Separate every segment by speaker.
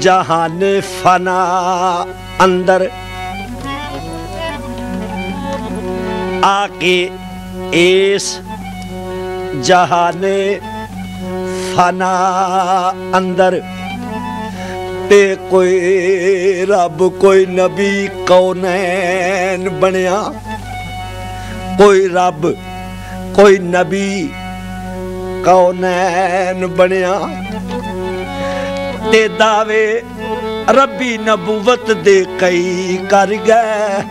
Speaker 1: جہان فنا اندر۔ آ کے اس جہان فنا اندر۔ پہ کوئی رب، کوئی نبی، کونین بنیا۔ کوئی رب، کوئی نبی، کونین بنیا۔ ਤੇ ਦਾਵੇ, ਰੱਬੀ ਨਬੂਵਤ ਦੇ ਕਈ ਕਰ ਗਏ।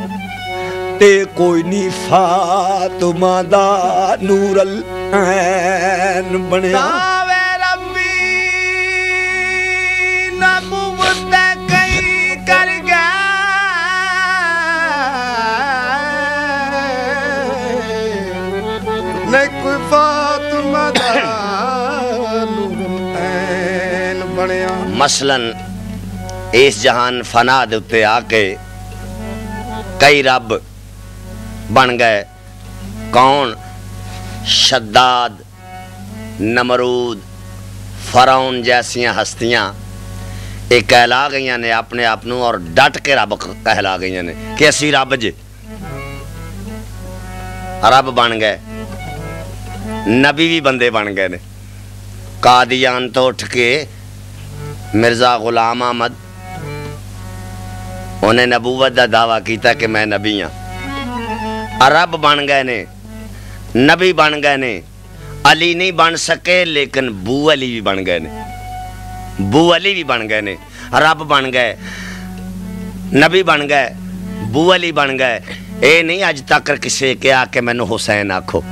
Speaker 1: ਤੇ ਕੋਈ ਨਹੀਂ ਫਾਤਮਾ ਦਾ ਨੂਰਲ ਐਨ ਬਣਿਆ।
Speaker 2: ਬਣਿਆ
Speaker 3: ਇਸ ਜਹਾਨ ਫਨਾ ਦੇ ਉੱਤੇ ਆ ਕੇ ਕਈ ਰੱਬ ਬਣ ਗਏ। ਕੌਣ? ਸ਼ੱਦਾਦ, ਨਮਰੂਦ, ਫਰਾਉਨ ਜੈਸੀਆਂ ਹਸਤੀਆਂ। ਇਹ ਕਹਿਲਾ ਗਈਆਂ ਨੇ, ਆਪਣੇ ਆਪ ਨੂੰ ਔਰ ਡਟ ਕੇ ਰੱਬ ਕਹਿਲਾ ਗਈਆਂ ਨੇ ਕਿ ਅਸੀਂ ਰੱਬ ਜੇ। ਰੱਬ ਬਣ ਗਏ। ਨਬੀ ਵੀ ਬੰਦੇ ਬਣ ਗਏ ਨੇ। ਕਾਦੀਆਨ ਤੋਂ ਉੱਠ ਕੇ ਮਿਰਜ਼ਾ ਗੁਲਾਮ ਅਹਮਦ ਉਹਨੇ ਨਬੂਵਤ ਦਾ ਦਾਵਾ ਕੀਤਾ ਕਿ ਮੈਂ ਨਬੀ ਹਾਂ ਅਰਬ ਬਣ ਗਏ ਨੇ ਨਬੀ ਬਣ ਗਏ ਨੇ ਅਲੀ ਨਹੀਂ ਬਣ ਸਕੇ ਲੇਕਿਨ ਬੂ ਅਲੀ ਵੀ ਬਣ ਗਏ ਨੇ ਬੂ ਅਲੀ ਵੀ ਬਣ ਗਏ ਨੇ ਰੱਬ ਬਣ ਗਏ ਨਬੀ ਬਣ ਗਏ ਬੂ ਅਲੀ ਬਣ ਗਏ ਇਹ ਨਹੀਂ ਅੱਜ ਤੱਕ ਕਿਸੇ ਕਿਹਾ ਕਿ ਮੈਨੂੰ ਹੁਸੈਨ ਆਖੋ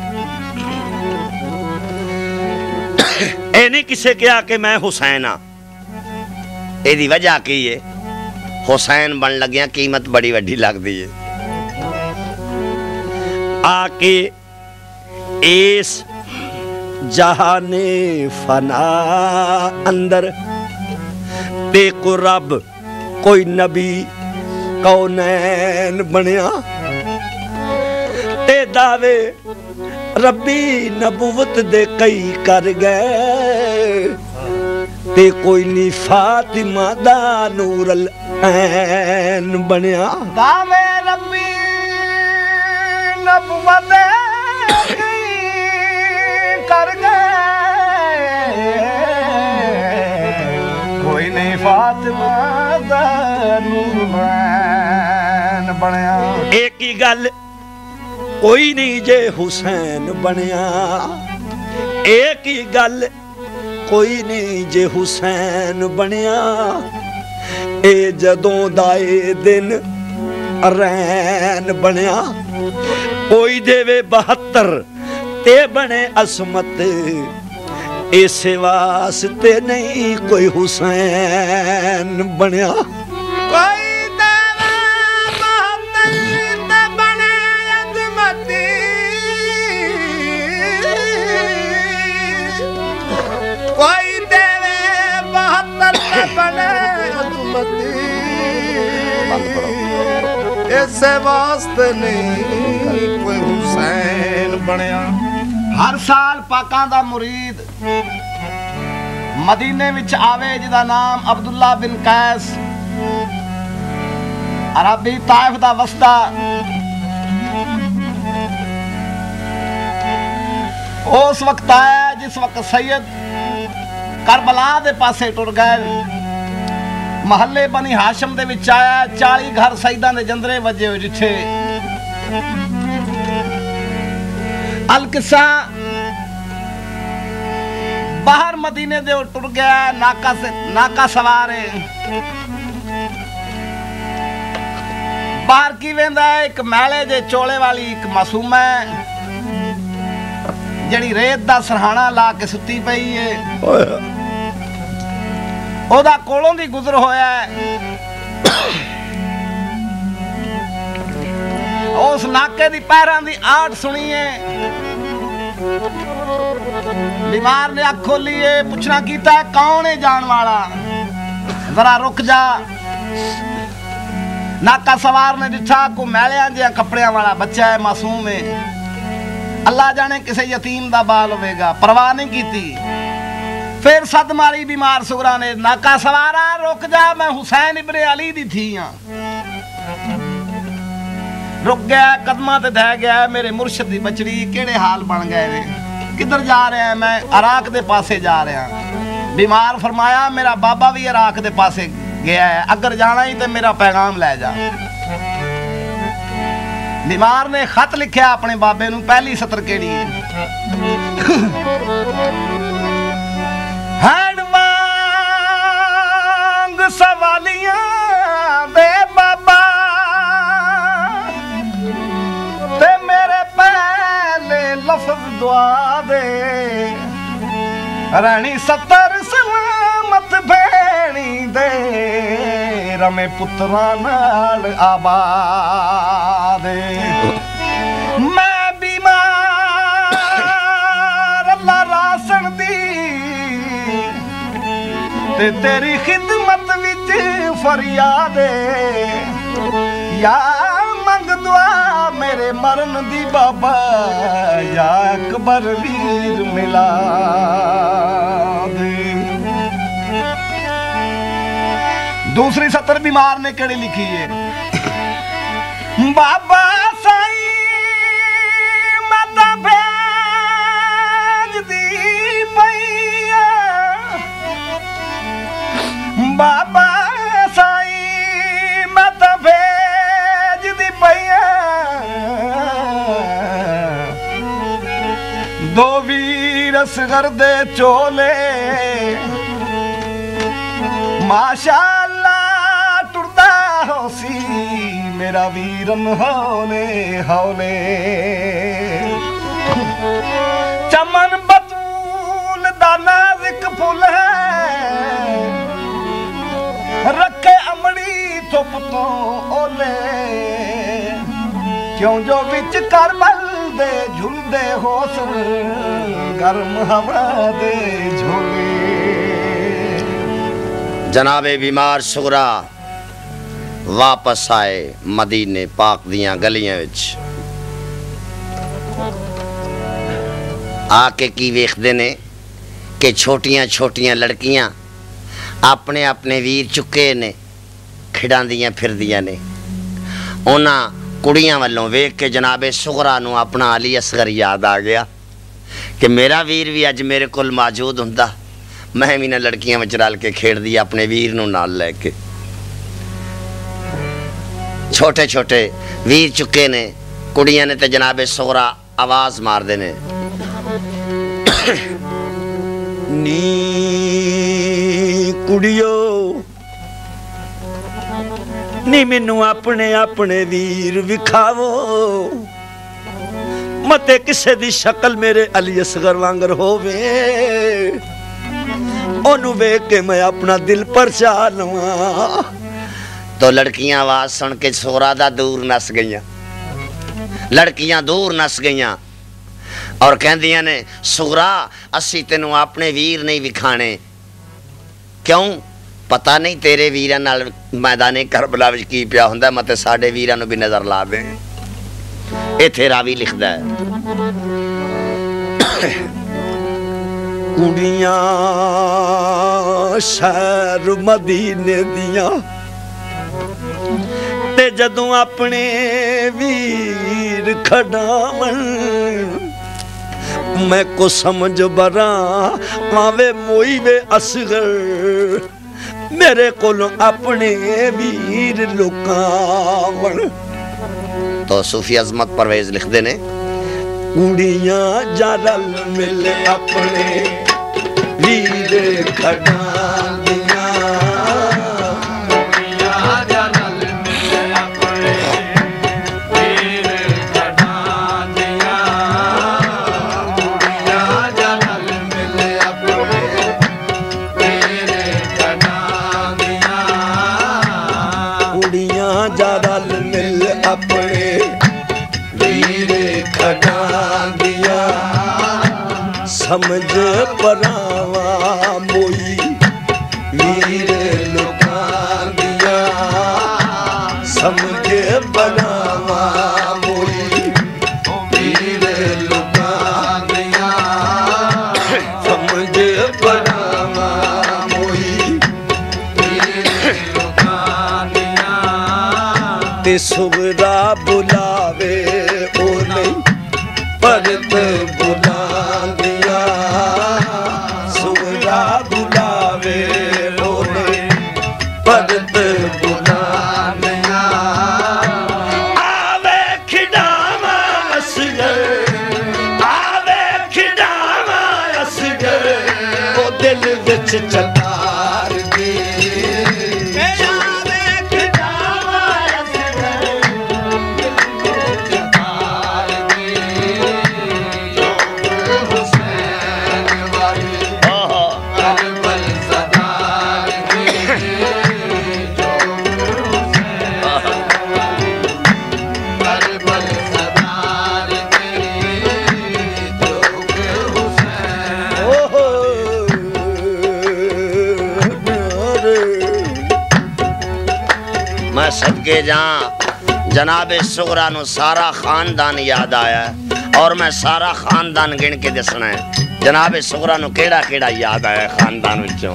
Speaker 1: ਇਹ ਨਹੀਂ ਕਿਸੇ ਕਿਹਾ ਕਿ ਮੈਂ ਹੁਸੈਨ ਆ
Speaker 3: ਇਹਦੀ ਵਜ੍ਹਾ ਕੀ ਏ? ਹੁਸੈਨ ਬਣ ਲੱਗਿਆ ਕੀਮਤ ਬੜੀ ਵੱਡੀ ਲੱਗਦੀ ਏ।
Speaker 1: ਆ ਕੇ ਇਸ ਜਹਾਨੇ ਫਨਾ ਅੰਦਰ ਤੇ ਕੋ ਰੱਬ, ਕੋਈ ਨਬੀ ਕੌਨੈਨ ਬਣਿਆ। ਤੇ ਦਾਵੇ ਰੱਬੀ ਨਬੂਵਤ ਦੇ ਕਈ ਕਰ ਗਏ। ਤੇ ਕੋਈ ਨਹੀਂ ਫਾਤਿਮਾ ਦਾ ਨੂਰ ਅਲ ਐਨ ਬਣਿਆ।
Speaker 2: ਦਾਵੇ ਰੱਬੀ ਨਬੂਵਤ ਕਰ ਗਏ। ਕੋਈ ਨਹੀਂ ਫਾਤਿਮਾ ਦਾ ਨੂਰ ਐਨ ਬਣਿਆ।
Speaker 1: ਇੱਕ ਹੀ ਗੱਲ? ਕੋਈ ਨਹੀਂ ਜੇ ਹੁਸੈਨ ਬਣਿਆ। ਇੱਕ ਹੀ ਗੱਲ? ਕੋਈ ਨਹੀਂ ਜੇ ਹੁਸੈਨ ਬਣਿਆ। ਇਹ ਜਦੋਂ ਦਾ ਇਹ ਦਿਨ ਰੈਨ ਬਣਿਆ, ਕੋਈ ਦੇਵੇ 72 ਤੇ ਬਣੇ ਅਸਮਤ। ਇਸੇ ਵਾਸਤੇ ਨਹੀਂ ਕੋਈ ਹੁਸੈਨ ਬਣਿਆ।
Speaker 2: ਇਸੇ ਵਾਸਤੇ ਨਹੀਂ ਕੋਈ ਹੁਸੈਨ ਬਣਿਆ। ਹਰ ਸਾਲ ਪਾਕਾਂ ਦਾ ਮੁਰੀਦ ਮਦੀਨੇ ਵਿੱਚ ਆਵੇ, ਜਿਹਦਾ ਨਾਮ ਅਬਦੁੱਲਾ ਬਿਨ ਕੈਸ। ਅਰਬੀ ਤਾਇਫ ਦਾ ਵਸਦਾ ਉਸ ਵਕਤ ਆਇਆ ਜਿਸ ਵਕਤ ਸੈਦ ਕਰਬਲਾ ਦੇ ਪਾਸੇ ਟੁਰ ਗਏ। ਮਹੱਲੇ ਬਨੀ ਹਾਸ਼ਮ ਦੇ ਵਿੱਚ ਆਇਆ 40 ਘਰ ਸੈਦਾਂ ਦੇ ਜੰਦਰੇ ਵੱਜੇ ਹੋਏ ਜਿੱਥੇ। ਅਲ ਕਿਸਾ ਬਾਹਰ ਮਦੀਨੇ ਦੇ ਟੁਰ ਗਿਆ ਨਾਕਾ ਸੇ, ਨਾਕਾ ਸਵਾਰੇ। ਬਾਹਰ ਕੀ ਵੇਂਦਾ ਇੱਕ ਮੈਲੇ ਦੇ ਚੋਲੇ ਵਾਲੀ ਇੱਕ ਮਾਸੂਮ ਹੈ, ਜਿਹੜੀ ਰੇਤ ਦਾ ਸਰਹਾਣਾ ਲਾ ਕੇ ਸੁੱਤੀ ਪਈ ਏ ਉਹਦਾ ਕੋਲੋਂ ਦੀ ਗੁਜ਼ਰ ਹੋਇਆ ਉਸ ਨਾਕੇ ਦੀ ਪੈਰਾਂ ਦੀ ਆਟ ਸੁਣੀਏ। ਬਿਮਾਰ ਨੇ ਅੱਖ ਖੋਲੀਏ, ਪੁੱਛਣਾ ਕੀਤਾ, ਕੌਣ ਹੈ ਜਾਣ ਵਾਲਾ? ਜ਼ਰਾ ਰੁਕ ਜਾ। ਨਾਕਾ ਸਵਾਰ ਨੇ ਦਿੱਠਾ ਕੋ ਮੈਲਿਆਂ ਜਿਹਾ ਕੱਪੜਿਆਂ ਵਾਲਾ ਬੱਚਾ ਹੈ, ਮਾਸੂਮ ਹੈ ਅੱਲਾ ਜਾਣੇ ਕਿਸੇ ਯਤੀਮ ਦਾ ਬਾਲ ਹੋਵੇਗਾ, ਪਰਵਾਹ ਨਹੀਂ ਕੀਤੀ। ਫਿਰ ਸਦ ਮਾਰੀ ਬਿਮਾਰ ਸੁਗਰਾ ਨੇ ਨਾਕਾ ਸਵਾਰਾ, ਰੁਕ ਜਾ, ਮੈਂ ਹੁਸੈਨ ਇਬਨ ਅਲੀ ਦੀ ਥੀ ਆ। ਰੁਕ ਗਿਆ, ਕਦਮਾਂ ਤੇ ਧਹਿ ਗਿਆ, ਮੇਰੇ ਮੁਰਸ਼ਿਦ ਦੀ ਬਚੜੀ ਕਿਹੜੇ ਹਾਲ ਬਣ ਗਏ ਨੇ? ਕਿੱਧਰ ਜਾ ਰਿਹਾ ਮੈਂ? ਇਰਾਕ ਦੇ ਪਾਸੇ ਜਾ ਰਿਹਾ। ਬਿਮਾਰ ਫਰਮਾਇਆ, ਮੇਰਾ ਬਾਬਾ ਵੀ ਇਰਾਕ ਦੇ ਪਾਸੇ ਗਿਆ ਹੈ। ਅਗਰ ਜਾਣਾ ਹੀ ਤੇ ਮੇਰਾ ਪੈਗਾਮ ਲੈ ਜਾ। ਬਿਮਾਰ ਨੇ ਖਤ ਲਿਖਿਆ ਆਪਣੇ ਬਾਬੇ ਨੂੰ, ਪਹਿਲੀ ਸਤਰ ਕਿਹੜੀ ਹੈ? ਹਣ ਮੰਗ ਸਵਾਲੀਆਂ ਦੇ ਬਾਬਾ। ਤੇ ਮੇਰੇ ਪਹਿਲੇ ਲਫ਼ਜ਼ ਦੁਆ ਦੇ। ਰਾਣੀ ਸੱਤਰ ਸਲਾਮਤ ਭੈਣੀ ਦੇ। ਰਮੇ ਪੁੱਤਰਾਂ ਨਾਲ ਆਬਾਦ। ਤੇ ਤੇਰੀ ਖਿਦਮਤ ਵਿੱਚ ਫਰਿਆਦ ਏ। ਯਾ ਮੰਗ ਦੁਆ ਮੇਰੇ ਮਰਨ ਦੀ ਬਾਬਾ, ਯਾ ਅਕਬਰ ਵੀਰ ਮਿਲਾ ਦੇ। ਦੂਸਰੀ ਸਤਰ ਬਿਮਾਰ ਨੇ ਕਿਹੜੀ ਲਿਖੀ ਹੈ ਬਾਬਾ ਦੋ ਵੀਰ ਅਸਗਰ ਦੇ ਚੋਲੇ। ਮਾਸ਼ਾਅੱਲਾ, ਟੁਰਦਾ ਹੋਸੀ ਮੇਰਾ ਵੀਰਨ ਹੌਲੇ ਹੌਲੇ ਚਮਨ ਬਤੂਲ ਦਾ ਨਾਜ਼ੁਕ ਫੁੱਲ ਹੈ। ਰੱਖੇ ਅਮੜੀ ਧੁੱਪ ਤੋਂ ਓਲੇ। ਕਿਉਂ ਜੋ ਵਿੱਚ ਕਰਬਲ ਦੇ ਝੁਲਦੇ ਹੋਸਰ ਗਰਮ ਹਵਾ ਦੇ ਝੋਲੇ
Speaker 3: ਜਨਾਬੇ ਬਿਮਾਰ ਸੁਗਰਾ, ਵਾਪਸ ਆਏ ਮਦੀਨੇ ਪਾਕ ਦੀਆਂ ਗਲੀਆਂ ਵਿੱਚ। ਆ ਕੇ ਕੀ ਵੇਖਦੇ ਨੇ ਕਿ ਛੋਟੀਆਂ ਛੋਟੀਆਂ ਲੜਕੀਆਂ ਆਪਣੇ ਆਪਣੇ ਵੀਰ ਚੁੱਕੇ ਨੇ ਖਿਡਾਉਂਦੀਆਂ ਫਿਰਦੀਆਂ ਨੇ। ਉਹਨਾਂ ਕੁੜੀਆਂ ਵੱਲੋਂ ਵੇਖ ਕੇ ਜਨਾਬੇ ਸੁਗਰਾ ਨੂੰ ਆਪਣਾ ਅਲੀ ਅਸਗਰ ਯਾਦ ਆ ਗਿਆ ਕਿ ਮੇਰਾ ਵੀਰ ਵੀ ਅੱਜ ਮੇਰੇ ਕੋਲ ਮੌਜੂਦ ਹੁੰਦਾ। ਮੈਂ ਵੀ ਨਾ ਲੜਕੀਆਂ ਵਿੱਚ ਰਲ ਕੇ ਖੇਡਦੀ, ਆਪਣੇ ਵੀਰ ਨੂੰ ਨਾਲ ਲੈ ਕੇ। ਛੋਟੇ ਛੋਟੇ ਵੀਰ ਚੁੱਕੇ ਨੇ, ਕੁੜੀਆਂ ਨੇ ਤੇ ਜਨਾਬੇ ਸੋਹਰਾ ਆਵਾਜ਼ ਮਾਰਦੇ ਨੇ।
Speaker 1: ਨੀ ਕੁੜਿਓ ਨੀ ਮੈਨੂੰ ਆਪਣੇ ਆਪਣੇ ਵੀਰ ਵਿਖਾਵੋ। ਮਤੇ ਕਿਸੇ ਦੀ ਸ਼ਕਲ ਮੇਰੇ ਅਲੀ ਅਸਗਰ ਵਾਂਗਰ ਹੋਵੇ। ਉਹਨੂੰ ਵੇਖ ਕੇ ਮੈਂ ਆਪਣਾ ਦਿਲ ਪਰਚਾ ਲਵਾਂ।
Speaker 3: ਤੋ ਲੜਕੀਆਂ ਆਵਾਜ਼ ਸੁਣ ਕੇ ਸੋਹਰਾ ਦਾ ਦੂਰ ਨਸ ਗਈਆਂ। ਲੜਕੀਆਂ ਦੂਰ ਨਸ ਗਈਆਂ। ਔਰ ਕਹਿੰਦੀਆਂ ਨੇ ਸੁਗਰਾ ਅਸੀਂ ਤੈਨੂੰ ਆਪਣੇ ਵੀਰ ਨਹੀਂ ਵਿਖਾਣੇ। ਕਿਉਂ? ਪਤਾ ਨਹੀਂ ਤੇਰੇ ਵੀਰਾਂ ਨਾਲ ਮੈਦਾਨੇ ਕਰਬਲਾ ਵਿੱਚ ਕੀ ਪਿਆ ਹੁੰਦਾ ਮਤੇ ਸਾਡੇ ਵੀਰਾਂ ਨੂੰ ਵੀ ਨਜ਼ਰ ਲਾ ਦੇ। ਇੱਥੇ ਰਾਵੀ ਲਿਖਦਾ ਹੈ।
Speaker 1: ਕੁੜੀਆਂ ਸ਼ਹਿਰ ਮਦੀਨੇ ਦੀਆਂ ਤੇ ਜਦੋਂ ਆਪਣੇ ਵੀਰ ਖੜਾਵਣ ਮੈਂ ਕੋ ਸਮਝ ਬਰਾਂ, ਆਵੇ ਮੋਈ ਵੇ ਅਸਗਰ। ਮੇਰੇ ਕੋਲੋਂ ਆਪਣੇ ਵੀਰ ਲੁਕਾਵਣ
Speaker 3: ਤੋ ਸੂਫੀ ਅਜ਼ਮਤ ਪਰਵੇਜ਼ ਲਿਖਦੇ ਨੇ।
Speaker 1: ਕੁੜੀਆਂ ਜਰਲ ਮਿਲ ਆਪਣੇ ਵੀਰ ਖੜਾਂ ਪਰਾਵਾ ਮੋਈ ਵੀਰ ਲੋਕਾਂ ਦੀਆਂ। ਸਮਝ ਬਣਾਵਾ ਮੋਈ ਵੀਰ ਲੋਕਾਂ ਦੀਆਂ। ਸਮਝ ਪਰਾਵਾ ਮੋਈ ਤੇ ਸੁਗਰਾ
Speaker 3: کے جہاں جناب سغرا نو سارا خاندان یاد آیا ہے اور میں سارا خاندان گن کے دسنا ہے۔ جناب سغرا نو کیڑا کیڑا
Speaker 1: یاد آیا ہے خاندان وچوں؟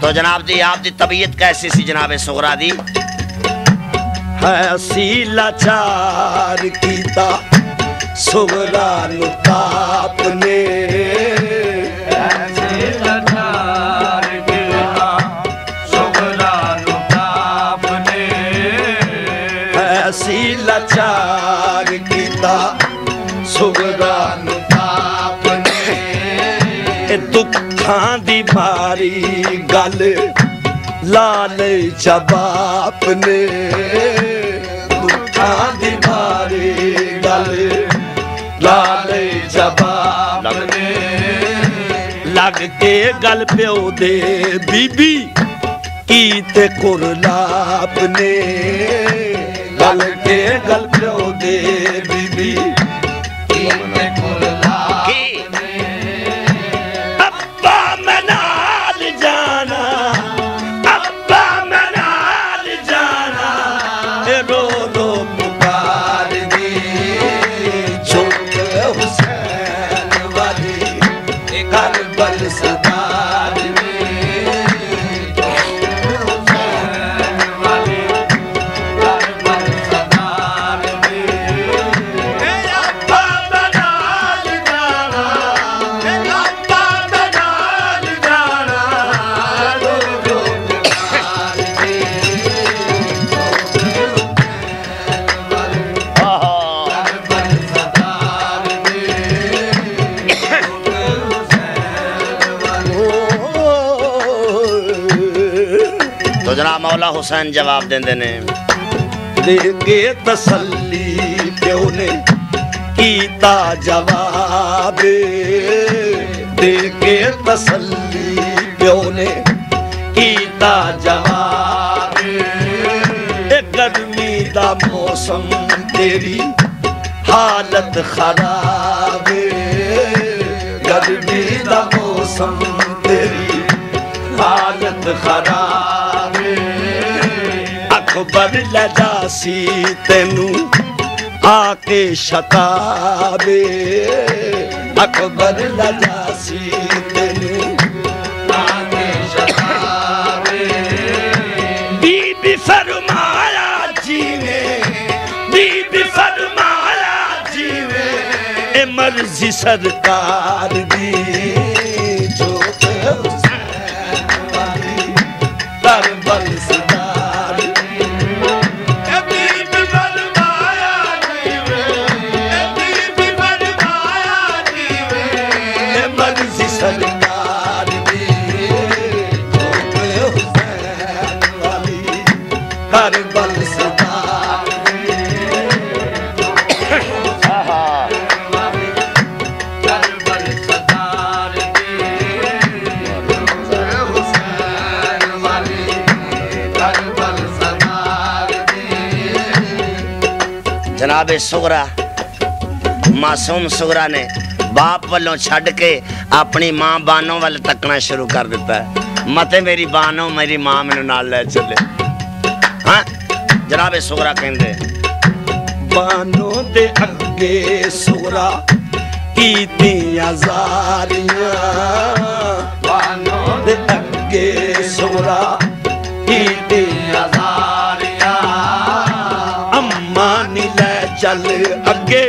Speaker 1: تو جناب جی آپ دی طبیعت کیسی سی جناب سغرا دی؟ ایسی لاچار کیتا سغرا نو تاپ نے۔ ਦੁੱਖਾਂ ਦੀ ਮਾਰੀ ਗੱਲ ਲਾਲ ਜਵਾਬ ਨੇ। ਦੁੱਖਾਂ ਦੀ ਮਾਰੀ ਗੱਲ ਲਾਲ ਜਵਾਬ ਨੇ। ਲੱਗ ਕੇ ਗੱਲ ਪਿਓ ਦੇ ਬੀਬੀ ਕੀ ਤੇ ਕੁਰਲਾਪ ਨੇ। ਗੱਲ ਕੇ ਗੱਲ ਪਿਓ ਦੇ ਬੀਬੀ ਕੀ ਤੇ ਕੁਰਲਾਪ ਮੌਲਾ ਹੁਸੈਨ
Speaker 3: ਜਵਾਬ ਦਿੰਦੇ ਨੇ।
Speaker 1: ਲੈ ਕੇ ਤਸੱਲੀ ਪਿਓ ਨੇ ਕੀਤਾ ਜਵਾਬ। ਦੇ ਕੇ ਤਸੱਲੀ ਪਿਓ ਨੇ ਕੀਤਾ ਜਵਾਬ। ਇਹ ਗਰਮੀ ਦਾ ਮੌਸਮ, ਤੇਰੀ ਹਾਲਤ ਖਰਾਬ। ਗਰਮੀ ਦਾ ਮੌਸਮ, ਤੇਰੀ ਹਾਲਤ ਖਰਾਬ। ਅਕਬਰ ਲਜਾ ਸੀ ਤੈਨੂੰ ਆ ਕੇ ਸ਼ਤਾਬੇ ਅਕਬਰ ਲਜਾ ਸੀ ਤੈਨੂੰ ਆ ਕੇ ਸ਼ਤਾਬੇ ਬੀਬੀ ਫਰਮਾਇਆ ਜੀਵੇ ਬੀਬੀ ਫਰਮਾਇਆ ਜੀਵੇ ਇਹ ਮਰਜ਼ੀ ਸਰਕਾਰ ਦੀ
Speaker 3: ਜਨਾਬ ਸੁਗਰਾ, ਮਾਸੂਮ ਸੁਗਰਾ ਨੇ ਬਾਪ ਵੱਲੋਂ ਛੱਡ ਕੇ ਆਪਣੀ ਮਾਂ ਬਾਨੋ ਵੱਲ ਤੱਕਣਾ ਸ਼ੁਰੂ ਕਰ ਦਿੱਤਾ। ਮਤੇ ਮੇਰੀ ਬਾਨੋਂ, ਮੇਰੀ ਮਾਂ ਮੈਨੂੰ ਨਾਲ ਲੈ ਚੱਲੇ। ਹਾਂ? ਜਨਾਬ ਸੁਗਰਾ ਕਹਿੰਦੇ,
Speaker 1: ਬਾਨੋ ਤੇ ਅੱਗੇ ਸੁਗਰਾ ਕੀਤੀਆਂ ਜ਼ਾਰੀਆਂ। ਬਾਨੋਂ ਦੇ ਅੱਗੇ ਸੁਗਰਾ ਚੱਲ ਅੱਗੇ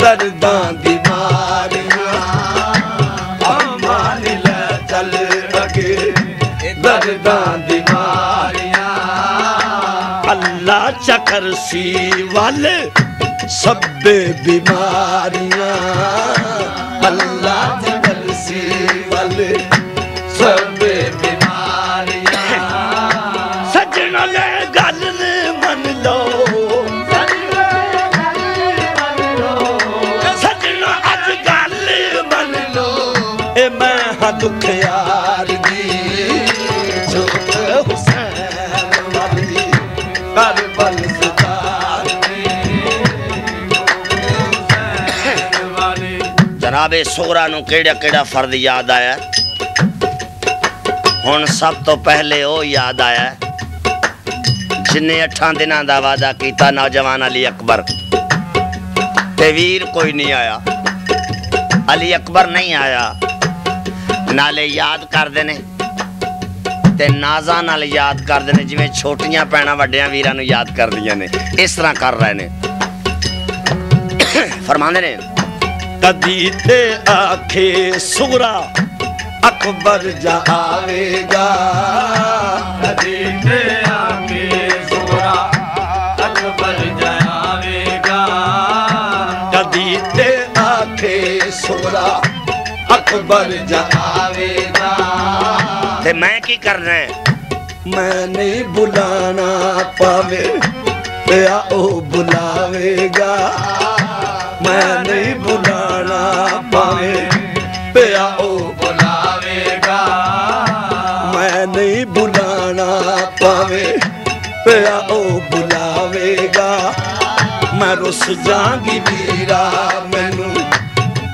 Speaker 1: ਦਰਦਾਂ ਦੀ ਮਾਰੀਆਂ ਅੰਮਾ ਨੀ ਲੈ ਚੱਲ ਅੱਗੇ ਦਰਦਾਂ ਦੀ ਮਾਰੀਆਂ ਅੱਲਾ ਚੱਕਰ ਸੀ ਵੱਲ ਸਭੇ ਬਿਮਾਰੀਆਂ। ਅੱਲਾ
Speaker 3: ਜਨਾਬੇ ਸੁਗਰਾ ਨੂੰ ਕਿਹੜਾ ਕਿਹੜਾ ਫਰਜ਼ ਯਾਦ ਆਇਆ? ਹੁਣ ਸਭ ਤੋਂ ਪਹਿਲੇ ਉਹ ਯਾਦ ਆਇਆ, ਜਿਨੇ 8 ਦਿਨਾਂ ਦਾ ਵਾਅਦਾ ਕੀਤਾ ਨੌਜਵਾਨ ਅਲੀ ਅਕਬਰ। ਤੇ ਵੀਰ ਕੋਈ ਨਹੀਂ ਆਇਆ। ਅਲੀ ਅਕਬਰ ਨਹੀਂ ਆਇਆ। ਨਾਲੇ ਯਾਦ ਕਰਦੇ ਨੇ ਤੇ ਨਾਜ਼ਾਂ ਨਾਲ ਯਾਦ ਕਰਦੇ ਨੇ, ਜਿਵੇਂ ਛੋਟੀਆਂ ਭੈਣਾਂ ਵੱਡਿਆਂ ਵੀਰਾਂ ਨੂੰ ਯਾਦ ਕਰਦੀਆਂ ਨੇ। ਇਸ ਤਰ੍ਹਾਂ ਕਰ ਰਹੇ ਨੇ। ਫਰਮਾਉਂਦੇ ਨੇ
Speaker 1: ਕਦੀ ਤੇ ਆਖੇ ਸੁਗਰਾ ਅਕਬਰ ਜਾਵੇਗਾ ਕਦੀ ਤੇ ਆਖੇ ਸੁਗਰਾ ਅਕਬਰ ਜਾਵੇਗਾ ਕਦੀ ਤੇ ਆਖੇ ਸੁਗਰਾ ਅਕਬਰ ਜਾਵੇਗਾ
Speaker 3: ਤੇ ਮੈਂ ਕੀ ਕਰਨਾ
Speaker 1: ਮੈਂ ਨਹੀਂ ਬੁਲਾਣਾ ਪਾਵੇ ਪਿਆ ਉਹ ਬੁਲਾਵੇਗਾ। ਮੈਂ ਨਹੀਂ ਬੁਲਾਣਾ ਭਾਵੇਂ ਪਿਆ ਉਹ ਬੁਲਾਵੇਗਾ। ਮੈਂ ਨਹੀਂ ਬੁਲਾਣਾ ਭਾਵੇਂ ਪਿਆ ਉਹ ਬੁਲਾਵੇਗਾ। ਮੈਂ ਰੁੱਸ ਜਾਗੀ ਵੀਰਾ, ਮੈਨੂੰ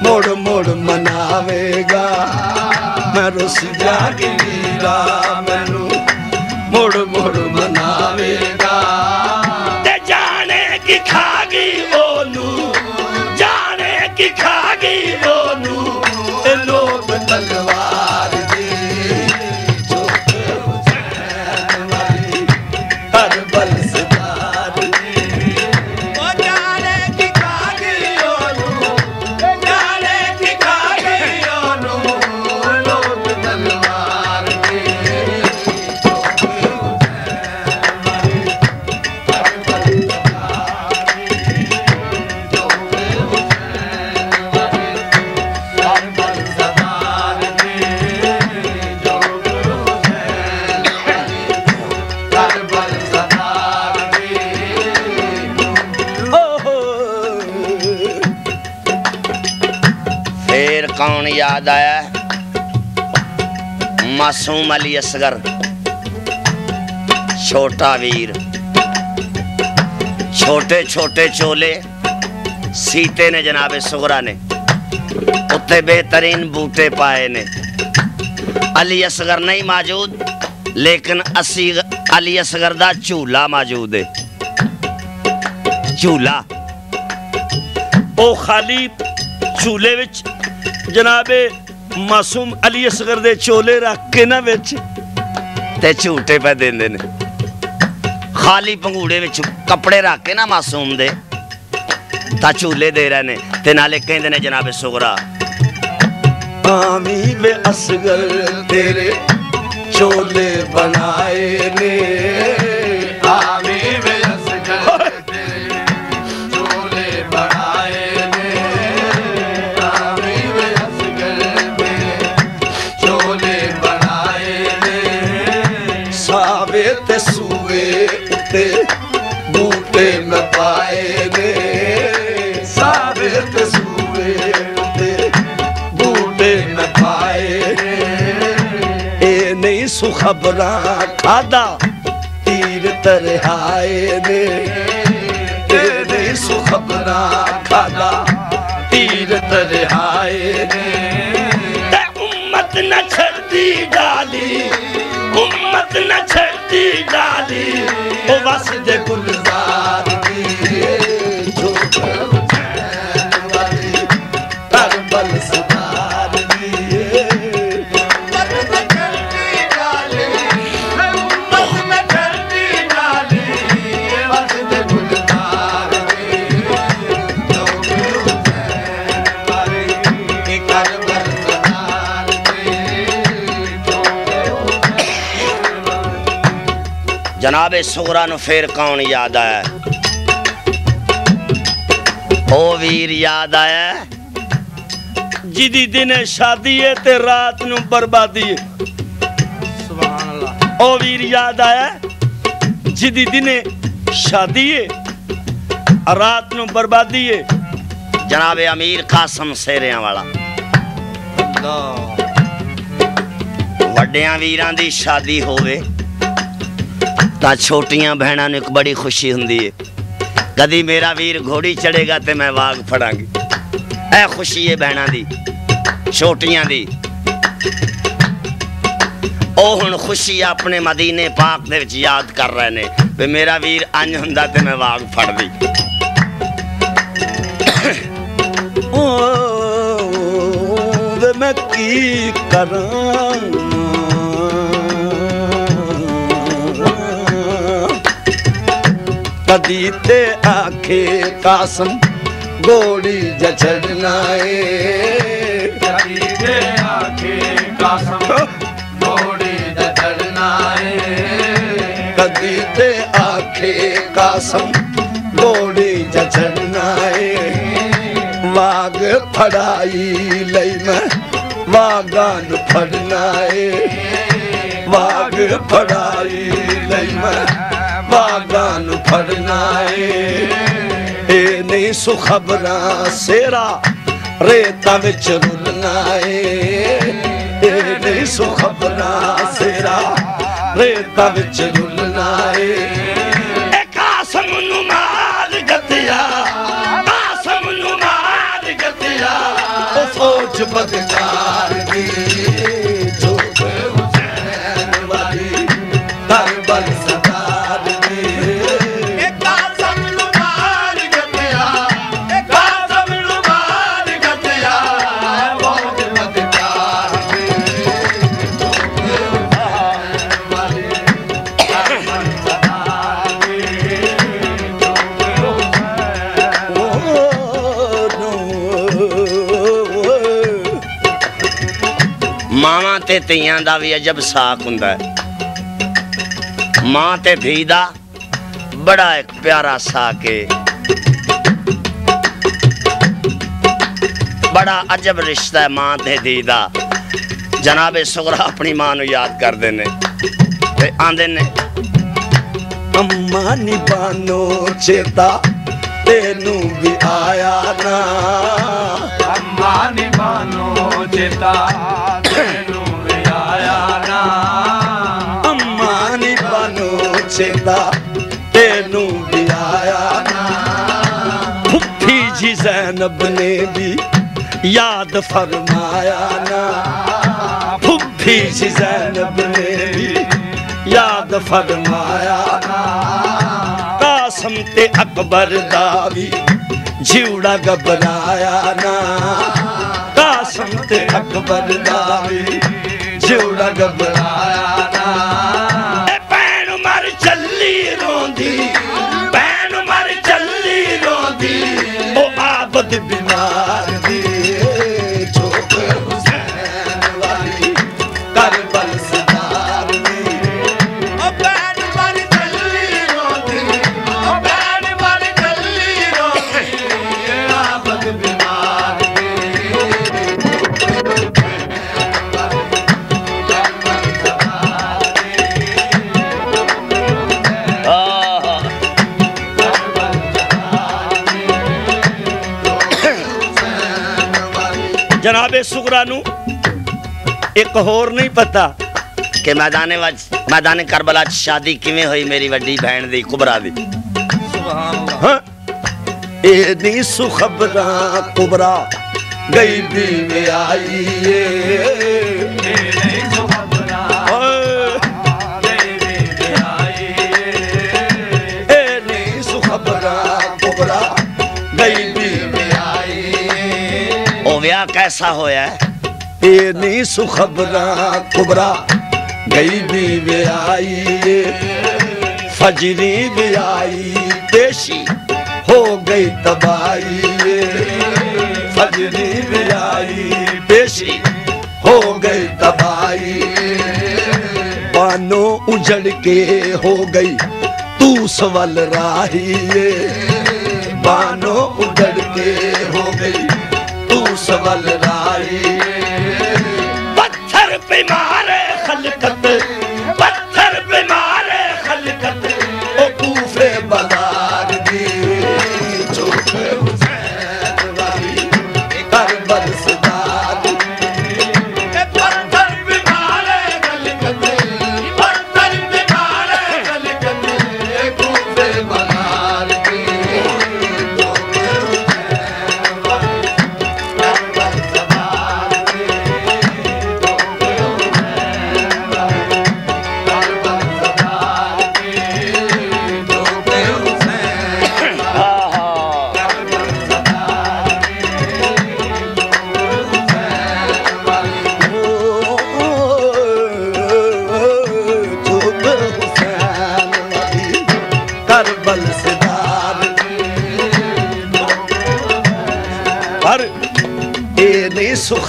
Speaker 1: ਮੋੜ ਮੋੜ ਮਨਾਵੇਗਾ। ਮੈਂ ਰੁੱਸ ਜਾਗੀ ਵੀਰਾ, ਮੈਨੂੰ ਮੋੜ ਮੋੜ
Speaker 3: ਕੌਣ ਯਾਦ ਆਇਆ ਮਾਸੂਮ ਅਲੀ ਅਸਗਰ ਛੋਟਾ ਵੀਰ ਛੋਟੇ ਛੋਟੇ ਚੋਲੇ ਸੀਤੇ ਨੇ ਜਨਾਬੇ ਸੁਗਰਾ ਨੇ ਉੱਤੇ ਬਿਹਤਰੀਨ ਬੂਟੇ ਪਾਏ ਨੇ ਅਲੀ ਅਸਗਰ ਨਹੀਂ ਮੌਜੂਦ ਲੇਕਿਨ ਅਸੀਂ ਅਲੀ ਅਸਗਰ ਦਾ ਝੂਲਾ ਮੌਜੂਦ ਹੈ ਝੂਲਾ
Speaker 1: ਉਹ ਖਾਲੀ ਝੂਲੇ ਵਿੱਚ ਜਨਾਬੇ ਮਾਸੂਮ ਅਲੀ ਅਸਗਰ ਦੇ ਚੋਲੇ ਰੱਖ ਕੇ ਨਾ ਵਿੱਚ।
Speaker 3: ਤੇ ਝੂਟੇ ਪੈ ਦਿੰਦੇ ਨੇ। ਖਾਲੀ ਪੰਗੂੜੇ ਵਿੱਚ ਕੱਪੜੇ ਰੱਖ ਕੇ ਨਾ ਮਾਸੂਮ ਦੇ। ਤਾਂ ਝੂਲੇ ਦੇ ਰਹੇ ਨੇ ਤੇ ਨਾਲੇ ਕਹਿੰਦੇ ਨੇ ਜਨਾਬੇ ਸੁਗਰਾ
Speaker 1: ਆਮੀ ਵੇ ਅਸਗਰ ਤੇਰੇ ਚੋਲੇ ਬਣਾਏ ਨੇ। بران کاڌا تير طرح سکبرا کاڌا تير طرح نه. گمت نه ڇڏدي گالي گمت نه ڇڏي گالي. بس جي گلدار
Speaker 3: ਜਨਾਬੇ ਸੁਗਰਾ ਨੂੰ ਫੇਰ ਕੌਣ ਯਾਦ ਆਇਆ? ਉਹ ਵੀਰ ਯਾਦ ਆਇਆ?
Speaker 1: ਜਿਹਦੀ ਦਿਨੇ ਸ਼ਾਦੀ ਏ ਤੇ ਰਾਤ ਨੂੰ ਬਰਬਾਦੀ ਏ।
Speaker 2: ਸੁਭਾਨ ਅੱਲਾ
Speaker 1: ਉਹ ਵੀਰ ਯਾਦ ਆਇਆ? ਜਿਹਦੀ ਦਿਨੇ ਸ਼ਾਦੀ ਏ ਰਾਤ ਨੂੰ ਬਰਬਾਦੀ ਏ।
Speaker 3: ਜਨਾਬੇ ਅਮੀਰ ਕਾਸਮ ਸੇਰਿਆਂ ਵਾਲਾ। ਵੱਡਿਆਂ ਵੀਰਾਂ ਦੀ ਸ਼ਾਦੀ ਹੋਵੇ। ਤਾਂ ਛੋਟੀਆਂ ਭੈਣਾਂ ਨੂੰ ਇੱਕ ਬੜੀ ਖੁਸ਼ੀ ਹੁੰਦੀ ਏ। ਕਦੀ ਮੇਰਾ ਵੀਰ ਘੋੜੀ ਚੜੇਗਾ ਤੇ ਮੈਂ ਵਾਗ ਫੜਾਂਗੀ। ਇਹ ਖੁਸ਼ੀ ਏ ਭੈਣਾਂ ਦੀ, ਛੋਟੀਆਂ ਦੀ। ਉਹ ਹੁਣ ਖੁਸ਼ੀ ਆਪਣੇ ਮਦੀਨੇ ਪਾਕ ਦੇ ਵਿੱਚ ਯਾਦ ਕਰ ਰਹੇ ਨੇ ਵੀ ਮੇਰਾ ਵੀਰ ਅੰਜ ਹੁੰਦਾ ਤੇ ਮੈਂ ਵਾਗ ਫੜਦੀ।
Speaker 1: ਓ ਵੇ ਮੈਂ ਕੀ ਕਰਾਂ? ਕਦੀ ਤੇ ਆਖੇ ਕਾਸਮ ਗੋੜੀ ਜਛੜਨਾ ਏ।
Speaker 2: ਕਦੀ ਦੇ ਆਖੇ ਕਾਸਮ ਘੋੜੀ ਦਾ ਚੜਨਾ ਏ।
Speaker 1: ਕਦੀ ਤੇ ਆਖੇ ਕਾਸਮ ਗੋੜੀ ਜਛੜਨਾ ਏ। ਵਾਗ ਫੜਾਈ ਲਈ ਮੈਂ ਵਾਗਾਂ ਨੂੰ ਫੜਨਾ ਏ। ਵਾਗ ਫੜਾਈ ਲਈ ਮੈਂ ਵਾਗਾਂ ਨੂੰ ਫੜਨਾ ਏ ਇਹ ਨਹੀਂ ਸੁਖਬਰਾਂ ਸੇਰਾ ਰੇਤਾਂ ਵਿੱਚ ਰੁਲਣਾ ਏ ਇਹ ਨਹੀਂ ਸੁਖਬਰਾਂ ਸੇਰਾ ਰੇਤਾਂ ਵਿੱਚ ਰੁਲਣਾ ਏ ਇਹ ਕਾਸਮ ਨੂੰ ਮਾਰ ਗਤਿਆ ਕਾਸਮ ਨੂੰ ਮਾਰ ਗਤਿਆ ਉਹ ਫੌਜ ਬਦਕਾਰ
Speaker 3: ਤੇ ਧੀਆਂ ਦਾ ਵੀ ਅਜਬ ਸਾਕ ਹੁੰਦਾ ਹੈ। ਮਾਂ ਤੇ ਧੀ ਦਾ ਬੜਾ ਇੱਕ ਪਿਆਰਾ ਸਾਕ ਹੈ ਬੜਾ ਅਜਬ ਰਿਸ਼ਤਾ ਹੈ ਮਾਂ ਤੇ ਧੀ ਦਾ। ਜਨਾਬੇ ਸੁਗਰਾ ਆਪਣੀ ਮਾਂ ਨੂੰ ਯਾਦ ਕਰਦੇ ਨੇ ਤੇ ਆਂਦੇ ਨੇ
Speaker 1: ਅੰਮਾ ਨੀ ਬਾਨੋ ਚੇਤਾ ਤੈਨੂੰ ਵੀ ਆਇਆ ਨਾ।
Speaker 2: ਅੰਮਾ ਨੀ ਮਾਨੋ ਚੇਤਾ
Speaker 1: ਬਾਨੋ ਤੈਨੂੰ ਵੀ ਆਇਆ ਨਾ। ਫੁੱਫੀ ਜੀ ਜ਼ੈਨਬ ਨੇ ਵੀ ਯਾਦ ਫਰਮਾਇਆ ਨਾ। ਫੁੱਫੀ ਜੀ ਜ਼ੈਨਬ ਨੇ ਵੀ ਯਾਦ ਫਰਮਾਇਆ ਨਾ। ਕਾਸਮ ਤੇ ਅਕਬਰ ਦਾ ਵੀ ਜਿਉੜਾ ਘਬਰਾਇਆ ਨਾ। ਕਾਸਮ ਤੇ ਅਕਬਰ ਦਾ ਵੀ ਜਿਉੜਾ ਘਬਰਾਇਆ ਜਨਾਬੇ ਸੁਗਰਾ ਨੂੰ ਇੱਕ ਹੋਰ ਨਹੀਂ ਪਤਾ
Speaker 3: ਕਿ ਮੈਦਾਨੇ ਵਿੱਚ ਮੈਦਾਨੇ ਕਰਬਲਾ 'ਚ ਸ਼ਾਦੀ ਕਿਵੇਂ ਹੋਈ ਮੇਰੀ ਵੱਡੀ ਭੈਣ ਦੀ ਕੁਬਰਾ ਦੀ
Speaker 2: ਸੁਭਾਨ ਅੱਲਾਹ
Speaker 1: ਹਾਂ ਇਹ ਨਹੀਂ ਸੁਖਬਰਾਂ ਵਿਆਹ
Speaker 3: ਕੈਸਾ ਹੋਇਆ? ਹੈ?
Speaker 1: ਏ ਸੁਖਬਰਾ ਕੁਬਰਾ ਗਈ ਵੀ ਵਿਆਹੀ। ਫਜਰੀ ਵਿਆਹੀ, ਪੇਸ਼ੀ ਹੋ ਗਈ ਤਬਾਈ ਏ ਫਜਰੀ ਵਿਆਹੀ, ਪੇਸ਼ੀ ਹੋ ਗਈ ਤਬਾਈ ਬਾਨੋ ਉਜੜ ਕੇ ਹੋ ਗਈ ਤੂੰ ਸਵਲ ਰਾਹੀ। ਬਾਨੋ ਉਜੜ ਕੇ ਹੋ ਗਈ ਤੂੰ ਸਵਲ ਰਾਹੀ ਪੱਥਰ ਬਿਮਾਰੇ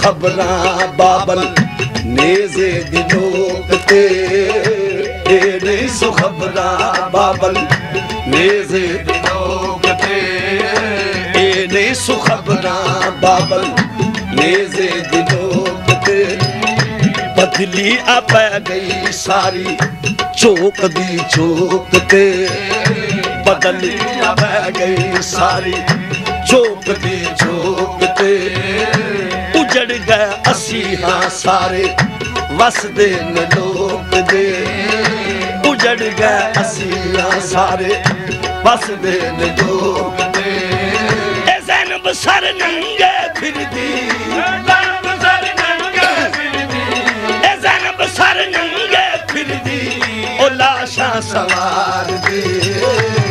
Speaker 1: ਨਹੀਂ ਸੁਖਬਰਾਂ ਬਾਬਲ, ਨੇਜ਼ੇ ਦੀ ਨੋਕ ਤੇ। ਇਹ ਨਹੀਂ ਸੁਖਬਰਾਂ ਬਾਬਲ, ਨੇਜ਼ੇ ਦੀ ਨੋਕ ਤੇ। ਇਹ ਨਹੀਂ ਸੁਖਬਰਾਂ ਬਾਬਲ, ਨੇਜ਼ੇ ਦੀ ਨੋਕ ਤੇ। ਬਦਲੀ ਆ ਪੈ ਗਈ ਸਾਰੀ ਚੋਕ ਦੀ ਝੋਕ ਤੇ। ਬਦਲੀ ਆ ਪੈ ਗਈ ਸਾਰੀ ਝੋਕ ਦੀ ਝੋਕ ਤੇ। ਗਏ ਅਸੀਂ ਹਾਂ ਸਾਰੇ ਵਸਦੇ ਨੇ ਲੋਕ ਦੇ ਉਜੜ ਗਏ ਅਸੀਂ ਹਾਂ ਸਾਰੇ ਵਸਦੇ ਨੇ ਲੋਕ ਦੇ ਇਹ ਜ਼ੈਨਬ ਸਰ ਨੰਗੇ ਫਿਰਦੀ ਜ਼ੈਨਬ ਸਰ ਨੰਗੇ ਫਿਰਦੀ ਇਹ ਜ਼ੈਨਬ ਸਰ ਨੰਗੇ ਫਿਰਦੀ ਉਹ ਲਾਸ਼ਾਂ ਸਵਾਰ ਦੀ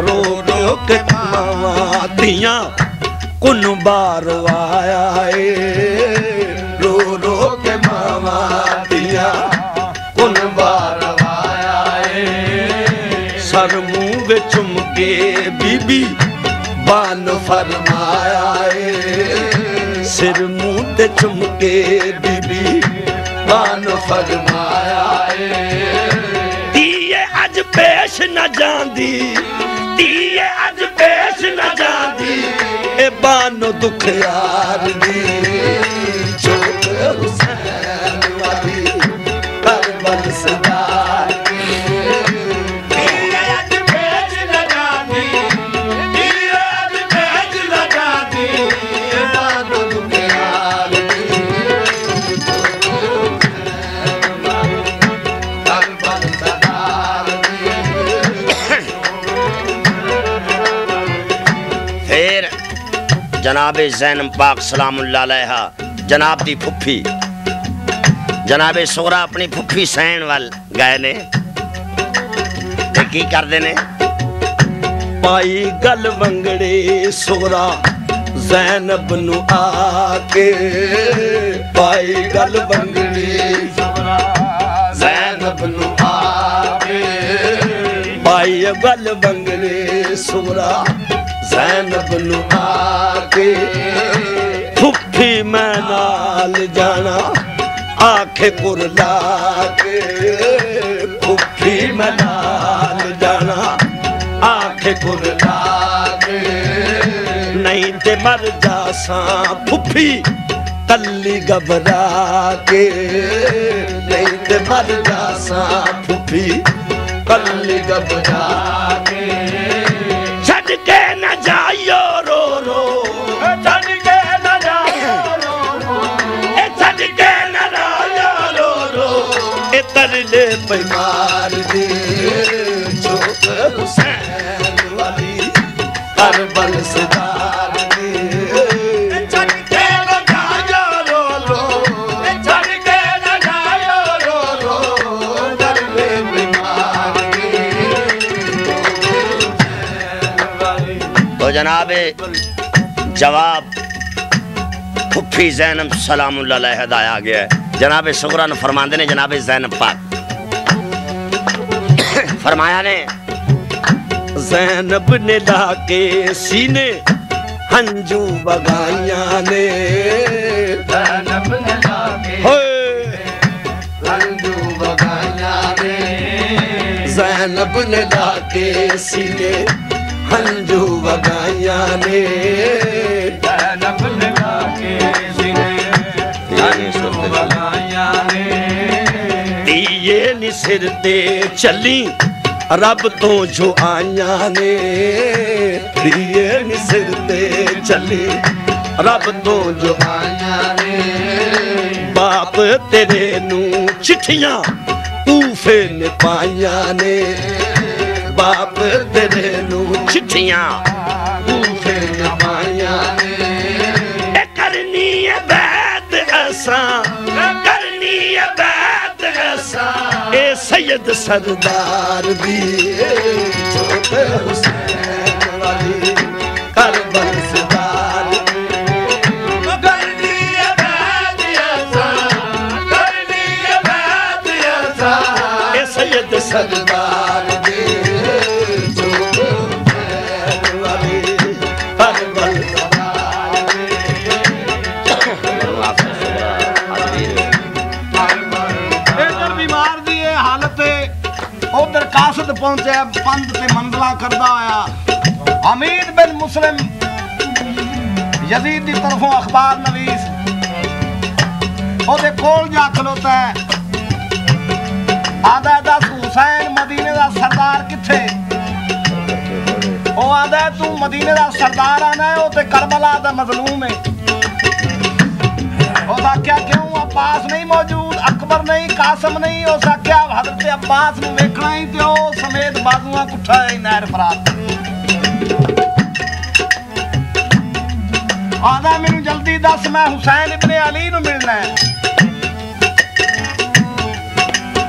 Speaker 1: ਰੋ ਕੇ ਮਾਵਾਂ ਧੀਆਂ ਕੁਨ ਬਾਰ ਆਇਆ ਬੀਬੀ ਬਾਨ ਫਰਮਾਇਆ ਏ। ਸਿਰ ਮੂੰਹ ਤੇ ਚੁੰਮ ਕੇ ਬੀਬੀ ਬਾਨ ਫਰਮਾਇਆ ਏ। ਧੀਏ, ਅੱਜ ਪੇਸ਼ ਨਾ ਜਾਂਦੀ। ਧੀਏ, ਅੱਜ ਪੇਸ਼ ਨਾ ਜਾਂਦੀ। ਇਹ ਬਾਨੋ ਦੁੱਖ ਯਾਰ ਦੀ। ਚੋਕ ਹੁਸੈਨ
Speaker 3: ਜਨਾਬ ਜ਼ੈਨਬ ਪਾਕ ਸਲਾਮੁੱਲਾ ਅਲੈਹਾ, ਜਨਾਬ ਦੀ ਫੁੱਫੀ। ਜਨਾਬ ਸੁਗਰਾ ਆਪਣੀ ਫੁੱਫੀ ਸੈਣ ਵੱਲ ਗਏ ਨੇ। ਤੇ ਕੀ ਕਰਦੇ ਨੇ?
Speaker 1: ਪਾਈ ਗੱਲ ਮੰਗੜੇ ਸੋਹਰਾ ਜ਼ੈਨਬ ਨੂੰ ਆ ਕੇ ਪਾਈ ਗੱਲ ਮੰਗੜੀ ਸੋਰਾ ਜ਼ੈਨਬ ਨੂੰ ਆ ਪਾਈ ਗਲ ਬੰਗਲੇ ਸੁਰਾ ਜ਼ੈਨਬ ਨੂੰ ਆ ਕੇ ਫੁੱਫੀ ਮੈਂ ਨਾਲ ਜਾਣਾ, ਆਖੇ ਕੁਰਲਾ ਕੇ ਫੁੱਫੀ ਮੈਂ ਨਾਲ ਜਾਣਾ, ਆਖੇ ਕੁਰਲਾ ਕੇ ਨਹੀਂ ਤੇ ਮਰ ਜਾਸਾਂ ਫੁੱਫੀ ਕੱਲੀ ਘਬਰਾ ਕੇ ਨਹੀਂ ਤੇ ਮਰ ਜਾਸਾਂ ਫੁੱਫੀ ਕੱਲੀ ਗਬਰਾ ਕੇ ਛੱਡ ਕੇ ਬਿਮਾਰ ਦੇ ਚੋਕ ਹੁਸੈਨ ਵਾਲੀ ਕਰਬਲ ਸਦਾਰ ਦੇ ਛੱਡ ਕੇ ਨਾ ਜਾਇਓ ਰੋ ਰੋ ਇਹ ਛੱਡ ਕੇ ਨਾ ਜਾਇਓ ਰੋ ਰੋ ਤਰਲੇ ਬਿਮਾਰ
Speaker 3: तो जनाब जवाब फुफी जैनब सलाम हदाया गया है जनाब सुगरा ने फरमाते ने जनाब जैनब पाक
Speaker 1: فرمایا نے زینب نے لا کے سینے ہنجو بگائیاں نے۔ زینب نے لا کے ہنجو بگائیاں نے۔ زینب نے لا سینے ہنجو بگائیاں نے۔ زینب نے لا سینے ہنجو بگائیاں نے۔ دیئے نسرتے چلی ਰੱਬ ਤੋਂ ਜੋ ਆਈਆਂ ਨੇ ਧੀਏ ਨੀ ਸਿਰ ਤੇ ਚੱਲੀ। ਰੱਬ ਤੋਂ ਜੋ ਆਈਆਂ ਨੇ, ਬਾਪ ਤੇਰੇ ਨੂੰ ਚਿੱਠੀਆਂ ਊਫੇ ਨੇ ਪਾਈਆਂ ਨੇ। ਬਾਪ ਤੇਰੇ ਨੂੰ ਚਿੱਠੀਆਂ ਊਫੇ ਨੇ। ਪਾਈਆਂ ਨੇ ਕਰਨੀ ਹੈ ਬੈਤ ਅਸਾਂ ਕਰਨੀ ਹੈ ਬੈਤ
Speaker 2: اي سيد سردار به पंथ पंथ पे मंगला करदा आया हमीद बिन मुस्लिम यजीद की तरफों अखबार नवीस ओदे कोल जा खलोता है आदा दस हुसैन मदीने का सरदार किथे ਉਹ ਆਦਾ ਤੂੰ ਮਦੀਨੇ ਦਾ ਸਰਦਾਰ ਆਣਾ ਉਹ ਤੇ ਕਰਬਲਾ ਦਾ ਮਜ਼ਲੂਮ ਹੈ ਉਹਦਾ ਕਿਹਾ ਕਿਉਂ ਆਪਾਸ ਨਹੀਂ ਮੌਜੂਦ ਉਮਰ ਨਹੀਂ, ਕਾਸਮ ਨਹੀਂ ਹੋ ਸਕਿਆ ਹਜ਼ਰਤ ਅਬਾਸ ਨੂੰ ਵੇਖਣਾ ਹੀ ਤੇ ਉਹ ਸਮੇਤ ਬਾਜ਼ੂਆਂ ਕੁੱਠਾ ਹੀ ਨਹਿਰ ਫਰਾਤ ਆਦਾ, ਮੈਨੂੰ ਜਲਦੀ ਦੱਸ, ਮੈਂ ਹੁਸੈਨ ਇਬਨ ਅਲੀ ਨੂੰ ਮਿਲਣਾ ਹੈ।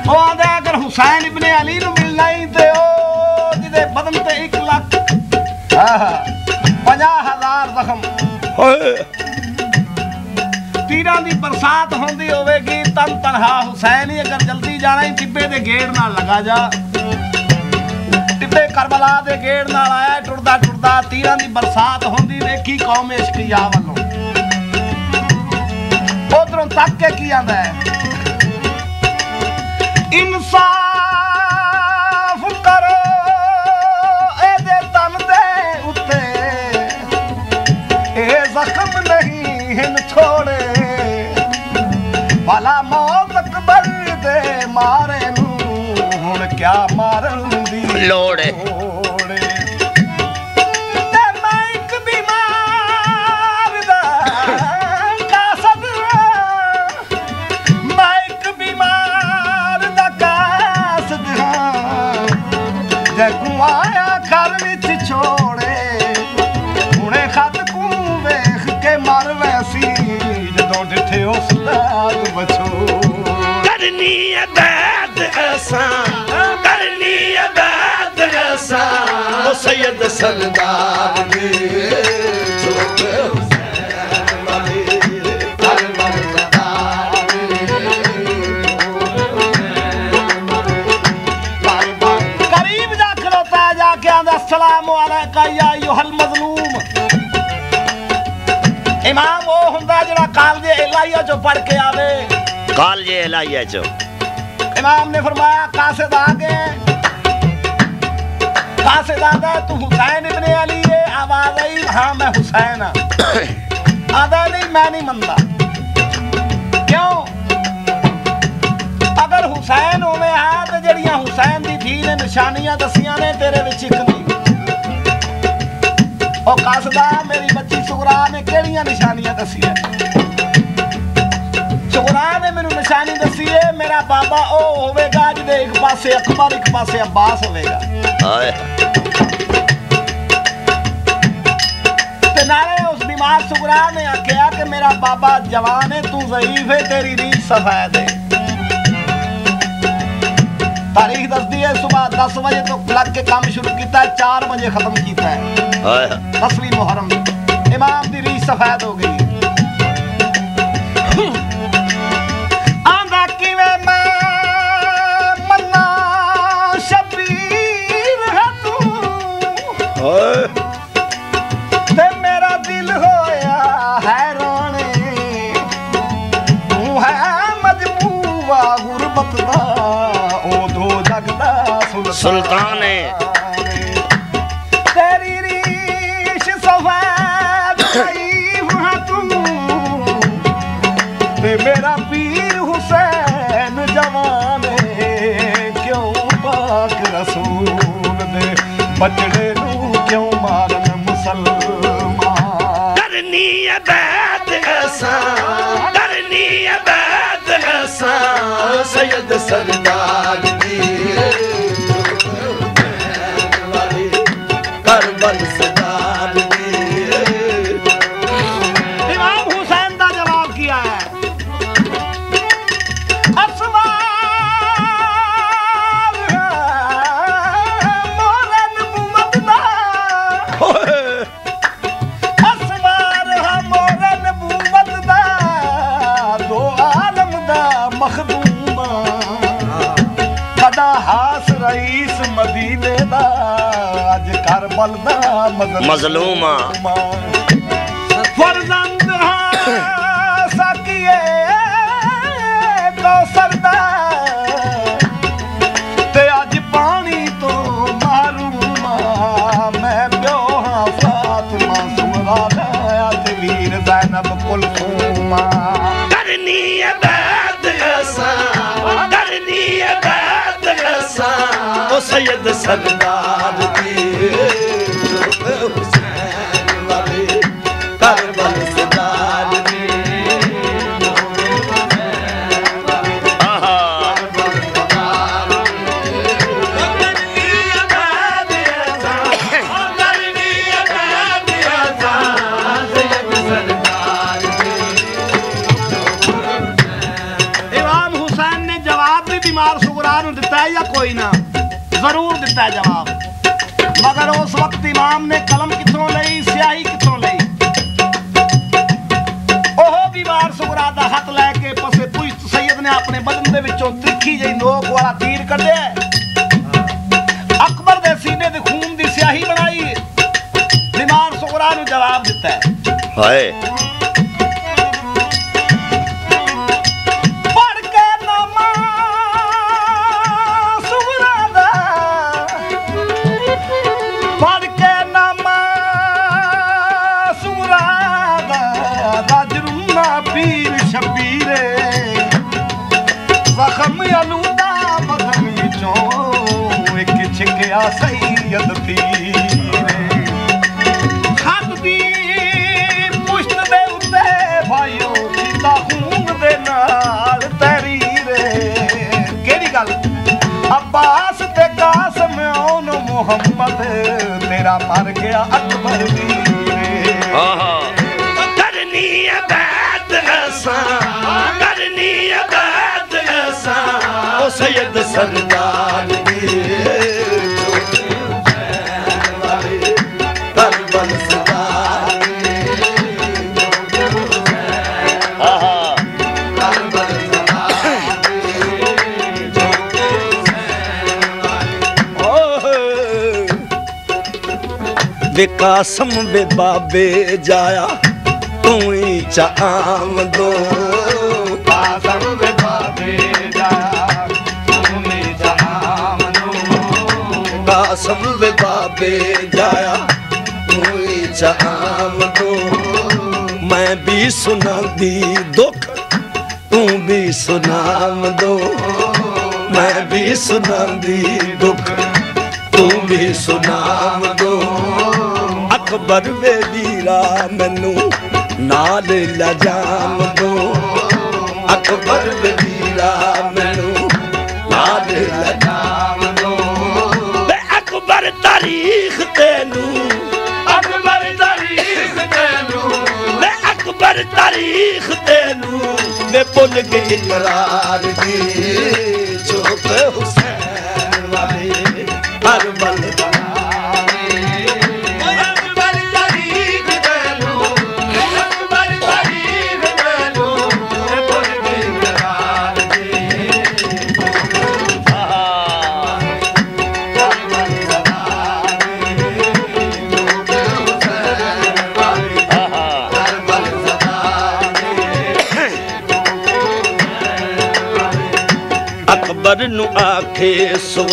Speaker 2: ਉਹ ਆਦਾ, ਅਗਰ ਹੁਸੈਨ ਇਬਨ ਅਲੀ ਨੂੰ ਮਿਲਣਾ ਹੀ ਤੇ ਉਹ ਜਿਹਦੇ ਬਦਨ ਤੇ 1 ਲੱਖ, ਆਹਾ 50000 ਜ਼ਖਮ
Speaker 1: ਹੋਏ।
Speaker 2: ਤੀਰਾਂ ਦੀ ਬਰਸਾਤ ਹੁੰਦੀ ਹੋਵੇਗੀ, ਤਨ ਤਨਹਾ ਹੁਸੈਨ ਹੀ ਅਗਰ ਜਲਦੀ ਜਾਣਾ ਹੀ ਟਿੱਬੇ ਦੇ ਗੇੜ ਨਾਲ ਲਗਾ ਜਾ। ਟਿੱਬੇ ਕਰਬਲਾ ਦੇ ਗੇੜ ਨਾਲ ਆਇਆ ਟੁਰਦਾ ਟੁਰਦਾ ਤੀਰਾਂ ਦੀ ਬਰਸਾਤ ਹੁੰਦੀ ਵੇਖੀ ਕੌਮ ਇਸ਼ਕੀਆ ਵੱਲੋਂ। ਉਧਰੋਂ ਤੱਕ ਕੇ ਕੀ ਆਂਦਾ ਹੈ? ਇਨਸਾਫ ਕਰੋ ਇਹਦੇ ਤਨ ਦੇ ਉੱਤੇ। ਇਹ ਜ਼ਖਮ ਨਹੀਂ, ਹਨ ਥੋੜੇ ਭਲਾ ਮੌਤ ਅਕਬਰ ਦੇ ਮਾਰੇ ਨੂੰ ਹੁਣ ਕਿਆ ਮਾਰਨ ਦੀ
Speaker 3: ਲੋੜ ਹੈ।
Speaker 2: सैद सलाद جو پڑھ
Speaker 3: کے آوے۔ کال
Speaker 2: جے الہیہ جو۔ امام نے فرمایا قاصد آگے۔ قاصد آدھا تو حسین ابن علی ہے۔ آواز آئی ہاں میں حسین ہاں۔ نہیں میں نہیں مندا کیوں؟ اگر حسین ہونے ہاں تو جڑیاں حسین دی تھی نے نشانیاں دسیاں نے تیرے وچ ایک نہیں۔ او قاصدہ میری بچی سغرا نے کیڑیاں نشانیاں دسیاں؟ ਚੋਰਾਂ ਨੇ ਮੈਨੂੰ ਨਿਸ਼ਾਨੀ ਦੱਸੀ ਏ ਮੇਰਾ ਬਾਬਾ ਉਹ ਹੋਵੇਗਾ ਜਿਹਦੇ ਇੱਕ ਪਾਸੇ ਅਕਬਰ ਇੱਕ ਪਾਸੇ ਅਬਾਸ ਹੋਵੇਗਾ।
Speaker 3: ਹਾਏ।
Speaker 2: ਤੇ ਨਾਲੇ ਉਸ ਬਿਮਾਰ ਸੁਗਰਾ ਨੇ ਆਖਿਆ ਕਿ ਮੇਰਾ ਬਾਬਾ ਜਵਾਨ ਏ ਤੂੰ ਜ਼ਰੀਫ ਏ ਤੇਰੀ ਰੀਸ ਸਫੈਦ ਏ। ਤਾਰੀਖ ਦੱਸਦੀ ਹੈ ਸਵੇਰ 10 ਵਜੇ ਤੋਂ ਲੱਗ ਕੇ ਕੰਮ ਸ਼ੁਰੂ ਕੀਤਾ 4 ਵਜੇ ਖਤਮ ਕੀਤਾ ਹੈ।
Speaker 3: ਹਾਏ।
Speaker 2: 10ਵੀਂ ਮੁਹਰਮ। ਇਮਾਮ ਦੀ ਰੀਸ ਸਫੈਦ ਹੋ ਗਈ। ਦੇ
Speaker 3: ਮਜ਼ਲੂਮਾ
Speaker 2: ਫਰਜ਼ੰਦ ਹਾਂ ਸਾਕੀਏ ਕੌਸਰ ਦਾ। ਤੇ ਅੱਜ ਪਾਣੀ ਤੋਂ ਮਾਰੂਮ ਮੈਂ ਪਿਓ ਹਾਂ ਫਾਤਮਾ ਸੁਮਰਾ ਦਾ ਤੇ ਵੀਰ ਜ਼ੈਨਬ ਕੁਲਥੂਮਾ
Speaker 3: ਕਰਨੀ ਅਬਾਦ ਹਸਾਨ ਕਰਨੀ ਅਬਾਦ ਹਸਾਨ
Speaker 1: ਉਹ ਸੈਦ ਸਰਦਾਰ
Speaker 2: ਇਮਾਮ ਨੇ ਕਲਮ ਕਿੱਥੋਂ ਲਈ, ਸਿਆਹੀ ਕਿੱਥੋਂ ਲਈ? ਉਹ ਬਿਮਾਰ ਸੁਗਰਾ ਦਾ ਹੱਥ ਲੈ ਕੇ ਪਸੇ ਪੁਸ਼ਤ ਸੈਦ ਨੇ ਆਪਣੇ ਬਦਨ ਦੇ ਵਿੱਚੋਂ ਤਿੱਖੀ ਜਿਹੀ ਨੋਕ ਵਾਲਾ ਤੀਰ ਕੱਢਿਆ। ਅਕਬਰ ਦੇ ਸੀਨੇ ਦੇ ਖੂਨ ਦੀ ਸਿਆਹੀ ਬਣਾਈ। ਬਿਮਾਰ ਸੁਗਰਾ ਨੂੰ ਜਵਾਬ ਦਿੱਤਾ।
Speaker 3: ਹਾਏ।
Speaker 2: ਸੈਯਦ ਪੀਰੇ। ਹੱਥ ਦੀ ਪੁਸ਼ਤ ਦੇ ਉੱਤੇ ਭਾਈਓ ਕੀਤਾ ਖੂਨ ਦੇ ਨਾਲ ਤਹਿਰੀਰੇ। ਕਿਹੜੀ ਗੱਲ? ਅਬਾਸ ਤੇ ਕਾਸਮ ਉਹਨ ਮੁਹੰਮਦ ਤੇਰਾ ਮਰ ਗਿਆ ਅਕਬਰ ਵੀਰੇ।
Speaker 3: ਆਹਾ। ਕਰਨੀ ਅਬਾਦ ਹਸਾਨ ਕਰਨੀ ਅਬਾਦ ਹਸਾਨ
Speaker 1: ਉਹ ਸੈਦ ਸਰਦਾਰ ਵੇ ਕਾਸਮ ਵੇ ਬਾਬੇ ਜਾਇਆ ਤੂੰ ਹੀ ਚਾਮ ਦੋ।
Speaker 2: ਕਾਸਮ ਵੇ ਬਾਬੇ ਜਾਇਆ ਤੁਮੇ ਜਹਾਮ ਨੂੰ
Speaker 1: ਕਾਸਮ ਵੇ ਬਾਬੇ ਜਾਇਆ ਤੂੰ ਹੀ ਚਾਮ ਦੋ। ਮੈਂ ਵੀ ਸੁਣਾਉਂਦੀ ਦੁੱਖ ਤੂੰ ਵੀ ਸੁਣਾਮ ਦੋ। ਮੈਂ ਵੀ ਸੁਣਾਉਂਦੀ ਦੁੱਖ ਤੂੰ ਵੀ ਸੁਣਾਮ ਅਕਬਰ ਵੇ ਵੀਰਾ ਮੈਨੂੰ ਨਾਲ ਲਜਾਮ ਦੋ। ਅਕਬਰ ਵੇ ਵੀਰਾ ਮੈਨੂੰ ਨਾਲ ਲਜਾਮ ਦੋ। ਵੇ ਅਕਬਰ ਤਾਰੀਖ ਤੈਨੂੰ
Speaker 2: ਅਕਬਰ ਤਾਰੀਖ ਤੈਨੂੰ।
Speaker 1: ਵੇ ਅਕਬਰ ਤਾਰੀਖ ਤੈਨੂੰ ਵੇ ਭੁੱਲ ਗਈ ਇਕਰਾਰ ਦੀ। ਚੁੱਪ ਹੁਸੈਨ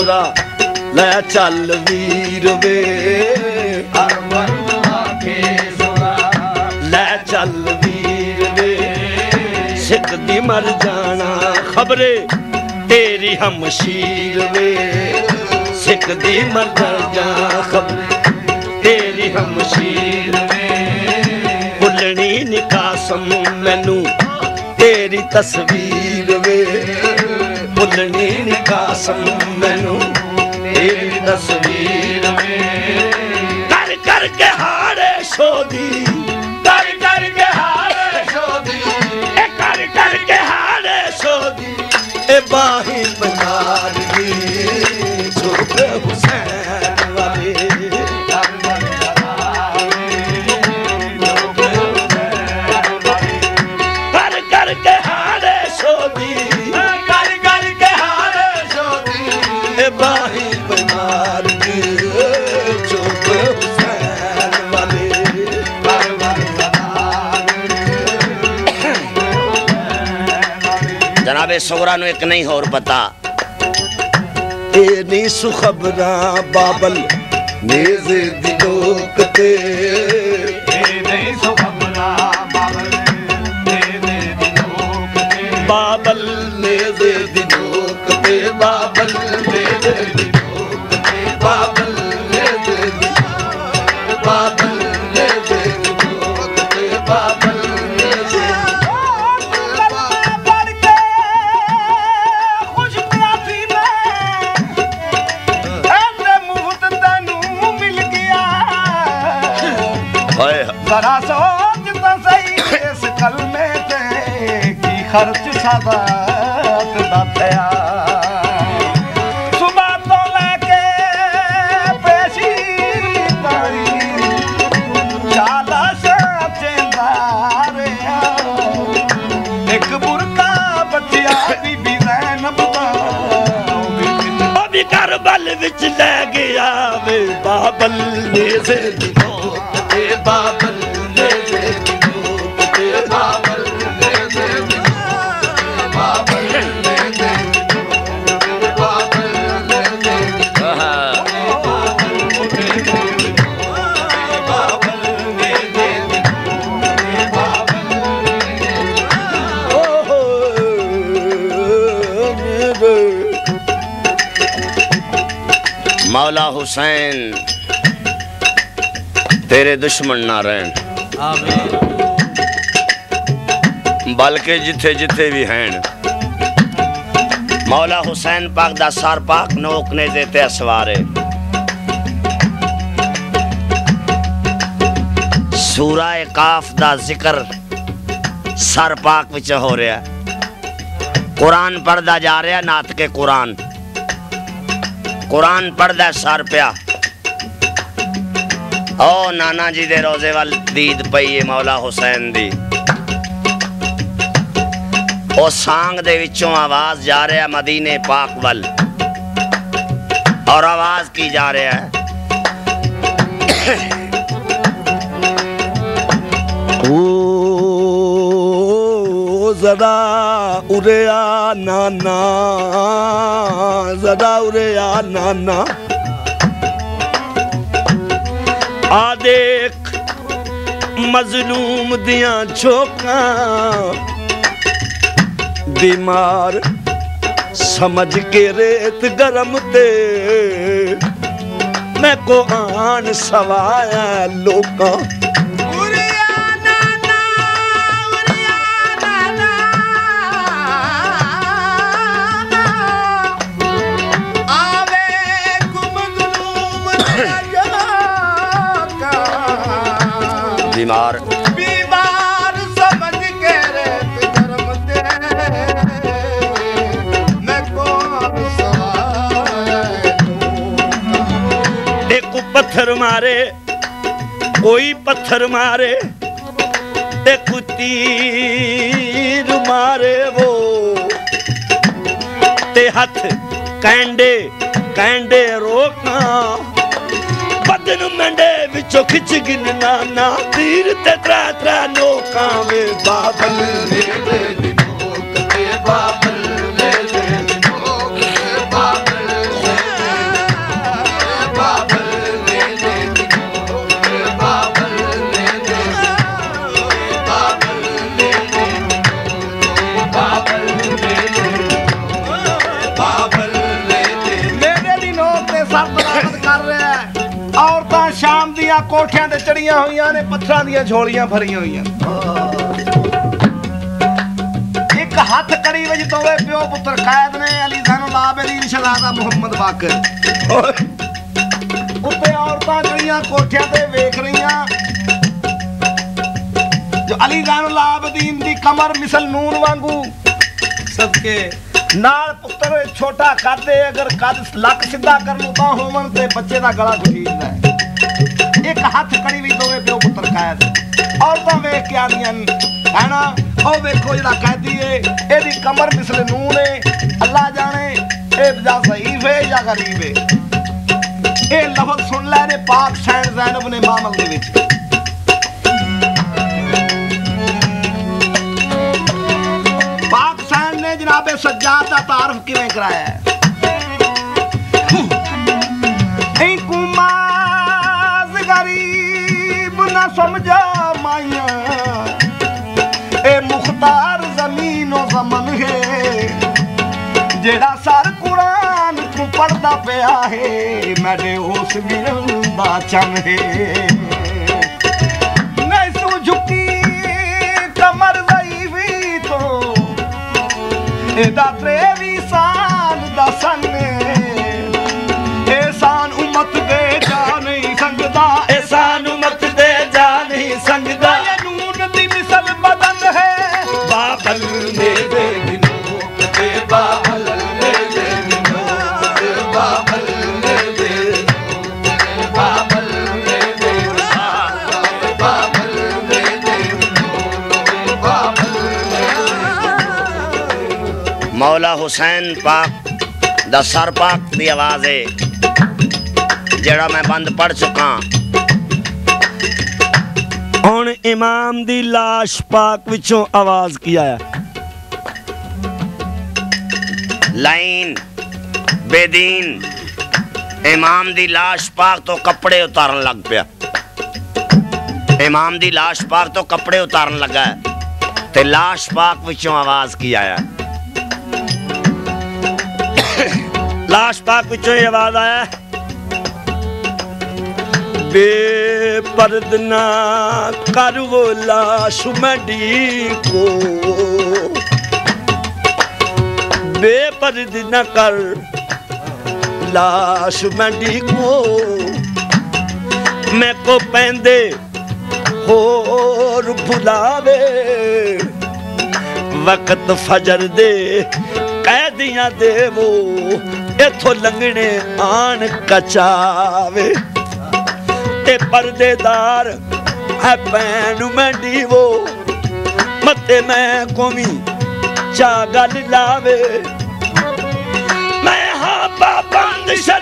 Speaker 1: ਸੋਰਾ ਲੈ ਚੱਲ ਵੀਰ ਵੇ।
Speaker 2: ਅਕਬਰ ਆਖੇ ਸੁਣਾ
Speaker 1: ਲੈ ਚੱਲ ਵੀਰ ਵੇ। ਸਿੱਖ ਦੀ ਮਰ ਜਾਣਾ ਖਬਰੇ, ਤੇਰੀ ਹਮਸ਼ੀਰ ਵੇ। ਸਿੱਖ ਦੀ ਮਰ ਜਾਣਾ ਖਬਰੇ, ਤੇਰੀ ਹਮਸ਼ੀਰ ਵੇ। ਬੁੱਲਣੀ ਨਿਕਾਸਮ ਮੈਨੂੰ, ਤੇਰੀ ਤਸਵੀਰ ਵੇ। ਭੁੱਲਣੀ ਨਿਕਾਸਮ ਮੈਨੂੰ। ਤਸਵੀਰ ਵੇ ਕਰ ਕਰ ਕੇ ਹਾਰੇ ਸ਼ੋਦੀ।
Speaker 2: ਕਰ ਕਰ ਕੇ ਹਾਰੇ ਸ਼ੋਦੀ।
Speaker 1: ਇਹ ਕਰ ਕਰ ਕੇ ਹਾਰੇ ਸ਼ੋਦੀ। ਇਹ ਬਾਹੀ ਪੰਜਾਬ
Speaker 3: ਸੋਗਰਾ ਨੂੰ ਇੱਕ ਨਹੀਂ ਹੋਰ ਪਤਾ।
Speaker 1: ਇਹ ਨਹੀਂ ਸੁਖਬਰਾਂ ਬਾਬਲ ਨੇਜ਼ੇ ਦੀ ਲੋਕ ਤੇ।
Speaker 2: ਇਹ ਨਹੀਂ ਸੁਖਮਨਾ ਬਾਬਲ ਇਹ ਦੇ ਲੋਕ ਤੇ।
Speaker 1: ਬਾਬਲ ਨੇਜ਼ੇ ਦੀ ਲੋਕ ਤੇ। ਬਾਬਲ
Speaker 2: ਖਰਚ ਸਾਦਾਤ ਸੁਬਾ ਤੋਂ ਲੈ ਕੇ ਪੇਸ਼ੀ ਤਾਰੀ। ਚਾਲਾ ਚੇਂਦਾ ਰਿਆ ਇੱਕ ਬੁਰਕਾ ਬੱਚਿਆ ਬੀਬੀ ਜ਼ੈਨਬ ਦਾ ਉਹ ਵੀ
Speaker 1: ਕਰਬਲ ਵਿੱਚ ਲੈ ਗਿਆ ਵੇ ਬਾਬਲ ਨੇਜ਼ੇ ਦੀ ਲੋਕ ਤੇ ਬਾਬਲ ਨੇਜ਼ੇ ਦੀ
Speaker 3: ਹੁਸੈਨ ਤੇਰੇ ਦੁਸ਼ਮਣ ਨਾ ਰਹਿਣ। ਬਲਕਿ ਜਿੱਥੇ ਜਿੱਥੇ ਵੀ ਹਨ ਮੌਲਾ ਹੁਸੈਨ ਪਾਕ ਦਾ ਸਰ ਪਾਕ ਨੋਕ ਨੇ ਦੇ ਤੇ ਅਸਵਾਰੇ। ਸੂਰਾ ਕਾਫ ਦਾ ਜ਼ਿਕਰ ਸਰ ਪਾਕ ਵਿੱਚ ਹੋ ਰਿਹਾ। ਕੁਰਾਨ ਪੜਦਾ ਜਾ ਰਿਹਾ ਨਾਤ ਕੇ ਕੁਰਾਨ। ਕੁਰਾਨ ਪੜਦਾ ਸਰ ਪਿਆ ਓ ਨਾਨਾ ਜੀ ਦੇ ਰੋਜ਼ੇ ਵੱਲ ਦੀਦ ਪਈ ਏ ਮੌਲਾ ਹੁਸੈਨ ਦੀ ਉਹ ਸਾਂਗ ਦੇ ਵਿੱਚੋਂ ਆਵਾਜ਼ ਜਾ ਰਿਹਾ ਮਦੀਨੇ ਪਾਕ ਵੱਲ ਔਰ ਆਵਾਜ਼ ਕੀ ਜਾ ਰਿਹਾ ਹੈ
Speaker 1: ਓ ਜ਼ਰਾ ਉਰੇ ਆ ਨਾਨਾ, ਜ਼ਰਾ ਉਰੇ ਆ ਨਾਨਾ। ਆ ਦੇਖ ਮਜ਼ਲੂਮ ਦੀਆਂ ਝੋਕਾਂ ਬਿਮਾਰ ਸਮਝ ਕੇ ਰੇਤ ਗਰਮ ਤੇ। ਮੈਂ ਕੋ ਆਣ ਸਵਾਇਆ ਲੋਕਾਂ
Speaker 2: ਕਿਨਾਰ ਬੀਮਾਰ ਸਮਝ ਕੇ ਰੇਤ
Speaker 1: ਮੈਂ ਪੱਥਰ ਮਾਰੇ ਕੋਈ ਪੱਥਰ ਮਾਰੇ ਤੇ ਕੁਤੀਰ ਮਾਰੇ ਵੋ ਤੇ ਹੱਥ ਕੈਂਡੇ ਕੈਂਡੇ ਰੋਕਾਂ ਬਦਨ ਮੰਡੇ ਵਿੱਚੋਂ ਖਿੱਚ ਗਿਨਨਾ ਨਾ ਤੀਰ ਤੇ ਤਰਾ ਤਰਾ ਲੋਕਾਂ ਵੇ ਬਾਬਲ ਵੇਲੇ ਦੀ
Speaker 2: ਮੋਕ ਤੇ ਬਾਬਲ। ਕੋਠਿਆਂ ਤੇ ਚੜੀਆਂ ਹੋਈਆਂ ਨੇ ਪੱਥਰਾਂ ਦੀਆਂ ਝੋਲੀਆਂ ਭਰੀਆਂ ਹੋਈਆਂ ਇੱਕ ਹੱਥ ਕੜੀ ਵਿੱਚ ਦੋਵੇਂ ਪਿਓ ਪੁੱਤਰ ਕਾਇਦ ਨੇ ਅਲੀ ਜ਼ਾਨੁਲ ਆਬਦੀਨ ਸ਼ਹਜ਼ਾਦਾ ਮੁਹੰਮਦ ਬਾਕਰ। ਉੱਤੇ ਔਰਤਾਂ ਜਿਹੜੀਆਂ ਕੋਠਿਆਂ ਤੇ ਵੇਖ ਰਹੀਆਂ ਜੋ ਅਲੀ ਜ਼ਾਨੁਲ ਆਬਦੀਨ ਦੀ ਕਮਰ ਮਿਸਲ ਨੂਨ ਵਾਂਗੂ ਸਦਕੇ ਨਾਲ ਪੁੱਤਰ ਛੋਟਾ ਕਰਦੇ ਅਗਰ ਕੱਦ ਲੱਕ ਸਿੱਧਾ ਕਰ ਲੂ ਤਾਂ ਹੋਵਨ ਤੇ ਬੱਚੇ ਦਾ ਗਲਾ ਘੁੱਟੀਦਾ ਹੈ ਇੱਕ ਹੱਥ ਕੜੀ ਵੀ ਦੋਵੇਂ ਪਿਓ ਪੁੱਤਰ ਕਾਇਦ ਔਰਤਾਂ ਵੇਖ ਕੇ ਆਦੀਆਂ ਹੈਨਾ ਉਹ ਵੇਖੋ ਜਿਹੜਾ ਕੈਦੀ ਏ ਇਹਦੀ ਕਮਰ ਮਿਸਲ ਨੂਨ ਏ ਅੱਲਾ ਜਾਣੇ ਇਹ ਜਾਂ ਜ਼ਈਫ ਏ ਜਾਂ ਗਰੀਬ ਏ ਇਹ ਲਫ਼ਜ਼ ਸੁਣ ਲੈ ਨੇ ਪਾਕ ਸੈਨ ਜ਼ੈਨਬ ਨੇ ਮਾਮਲ ਦੇ ਵਿੱਚ ਪਾਕ ਸੈਨ ਨੇ ਜਨਾਬੇ ਸੱਜਾਦ ਦਾ ਤਾਰਫ ਕਿਵੇਂ ਕਰਾਇਆ ਹੈ ਐ ਸਮਝਾ ਮਾਇਆ ਇਹ ਮੁਖਤਾਰ ਜ਼ਮੀਨੋ ਜ਼ਮਨ ਹੈ, ਜਿਹੜਾ ਸਰ ਕੁਰਾਨ ਤੂੰ ਪੜਦਾ ਪਿਆ ਹੈ ਮੇਰੇ ਉਸ ਵੀਰਨ ਦਾ ਚੰਨ ਹੈ। ਨਹੀਂ ਸੂ ਝੁਕੀ ਕਮਰ ਜ਼ਈਫੀ ਤੋਂ, ਇਹਦਾ ਤ੍ਰੇਵੀ ਵੀ
Speaker 3: ਮੌਲਾ ਹੁਸੈਨ ਪਾਕ ਦਾ ਸਰ ਪਾਕ ਦੀ ਆਵਾਜ਼ ਹੈ ਜਿਹੜਾ ਮੈਂ ਬੰਦ ਪੜ ਚੁੱਕਾ
Speaker 1: ਹੁਣ ਇਮਾਮ ਦੀ ਲਾਸ਼ ਪਾਕ ਵਿੱਚੋਂ ਆਵਾਜ਼ ਕੀ ਆਇਆ
Speaker 3: ਲਾਈਨ ਬੇਦੀਨ ਇਮਾਮ ਦੀ ਲਾਸ਼ ਪਾਕ ਤੋਂ ਕੱਪੜੇ ਉਤਾਰਨ ਲੱਗ ਪਿਆ ਇਮਾਮ ਦੀ ਲਾਸ਼ ਪਾਕ ਤੋਂ ਕੱਪੜੇ ਉਤਾਰਨ ਲੱਗਾ ਹੈ। ਤੇ ਲਾਸ਼ ਪਾਕ ਵਿੱਚੋਂ ਆਵਾਜ਼ ਕੀ ਆਇਆ
Speaker 1: ਲਾਸ਼ ਪਾਕ ਵਿੱਚੋਂ ਇਹ ਆਵਾਜ਼ ਆਇਆ ਬੇਪਰਦ ਨਾ ਕਰ ਉਹ ਲਾਸ਼ ਮੰਡੀ ਕੋ ਬੇਪਰਦ ਨਾ ਕਰ ਲਾਸ਼ ਮੰਡੀ ਕੋ ਮੈਂ ਕੋ ਪੈਂਦੇ ਹੋਰ ਭੁਲਾਵੇ ਵਕਤ ਫਜਰ ਦੇ ਕੈਦੀਆਂ ਦੇਵੋ ਇਥੋਂ ਲੰਘਣੇ ਆਣ ਕਚਾਵੇ। ਤੇ ਪਰਦੇਦਾਰ ਹੈ ਪੈਣ ਮੰਡੀਵੋ ਮੱਤੇ ਮੈਂ ਕੋਮੀ ਚਾ ਗੱਲ ਲਾਵੇ। ਮੈਂ ਹਾਂ ਪਾਬੰਦ ਸ਼ਰੀਅਤ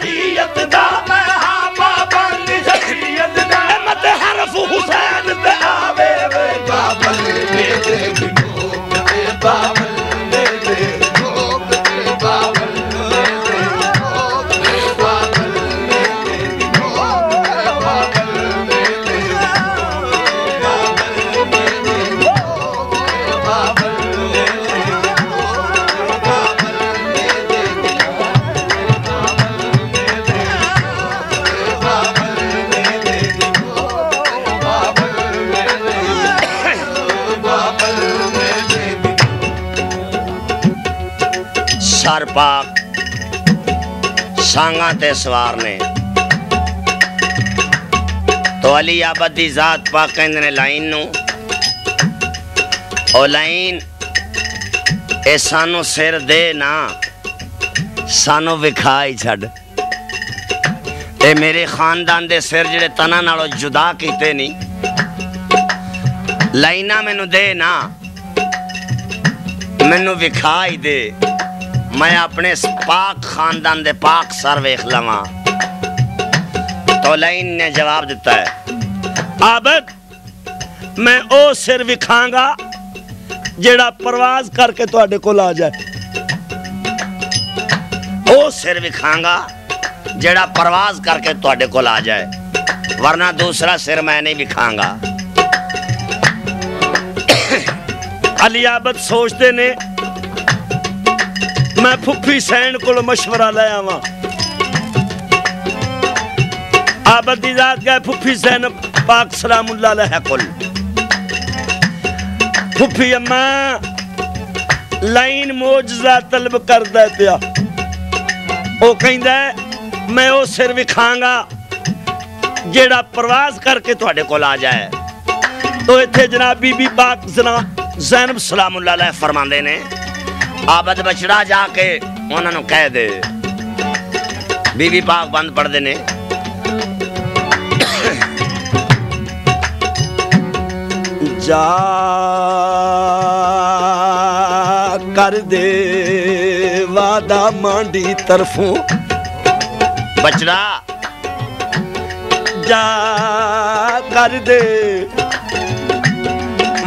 Speaker 3: ਸਾਂਗਾ ਤੇ ਸਵਾਰ ਨੇ ਤੋ ਅਲੀ ਆਬਦ ਦੀ ਜ਼ਾਤ ਪਾਕ ਕਹਿੰਦੇ ਨੇ ਲਾਈਨ ਨੂੰ ਉਹ ਲਾਈਨ ਇਹ ਸਾਨੂੰ ਸਿਰ ਦੇ ਨਾ ਸਾਨੂੰ ਵਿਖਾਈ ਛੱਡ ਇਹ ਮੇਰੇ ਖਾਨਦਾਨ ਦੇ ਸਿਰ ਜਿਹੜੇ ਤਨਾਂ ਨਾਲੋਂ ਜੁਦਾ ਕੀਤੇ ਨਹੀਂ ਲਾਈਨਾਂ ਮੈਨੂੰ ਦੇ ਨਾ ਮੈਨੂੰ ਵਿਖਾਈ ਦੇ ਮੈਂ ਆਪਣੇ ਇਸ ਪਾਕ ਖਾਨਦਾਨ ਦੇ ਪਾਕ ਸਰ ਵੇਖ ਲਵਾਂ ਤੋ ਲਾਈਨ ਨੇ ਜਵਾਬ ਦਿੱਤਾ ਹੈ
Speaker 1: ਆਬਦ ਮੈਂ ਉਹ ਸਿਰ ਵਿਖਾਂਗਾ ਜਿਹੜਾ ਪ੍ਰਵਾਜ਼ ਕਰਕੇ ਤੁਹਾਡੇ ਕੋਲ ਆ ਜਾਏ
Speaker 3: ਉਹ ਸਿਰ ਵਿਖਾਂਗਾ ਜਿਹੜਾ ਪ੍ਰਵਾਜ਼ ਕਰਕੇ ਤੁਹਾਡੇ ਕੋਲ ਆ ਜਾਏ ਵਰਨਾ ਦੂਸਰਾ ਸਿਰ ਮੈਂ ਨਹੀਂ ਵਿਖਾਂਗਾ
Speaker 1: ਅਲੀ ਆਬਦ ਸੋਚਦੇ ਨੇ میں پھپھی سین کو مشورہ لیا وا آبد دی ذات گئے، پھپھی سین پاک سلام اللہ علیہ کل پھپھی اماں لائن معجزہ طلب کردا پیا۔ او کہندا ہے، میں او سر وکھاں گا جیڑا پرواز کر کے تواڈے کول آ جائے۔ تو ایتھے جناب بی بی
Speaker 3: پاک زینب سلام اللہ علیہ فرماندے نے۔ ਆਬਦ ਬਛੜਾ ਜਾ ਕੇ ਉਹਨਾਂ ਨੂੰ ਕਹਿ ਦੇ। ਬੀਬੀ ਪਾਕ ਬੰਦ ਪੜਦੇ ਨੇ।
Speaker 1: ਜਾ ਕਰ ਦੇ ਵਾਦਾ ਮਾਂਡੀ ਤਰਫੋਂ।
Speaker 3: ਬਛੜਾ।
Speaker 1: ਜਾ ਕਰ ਦੇ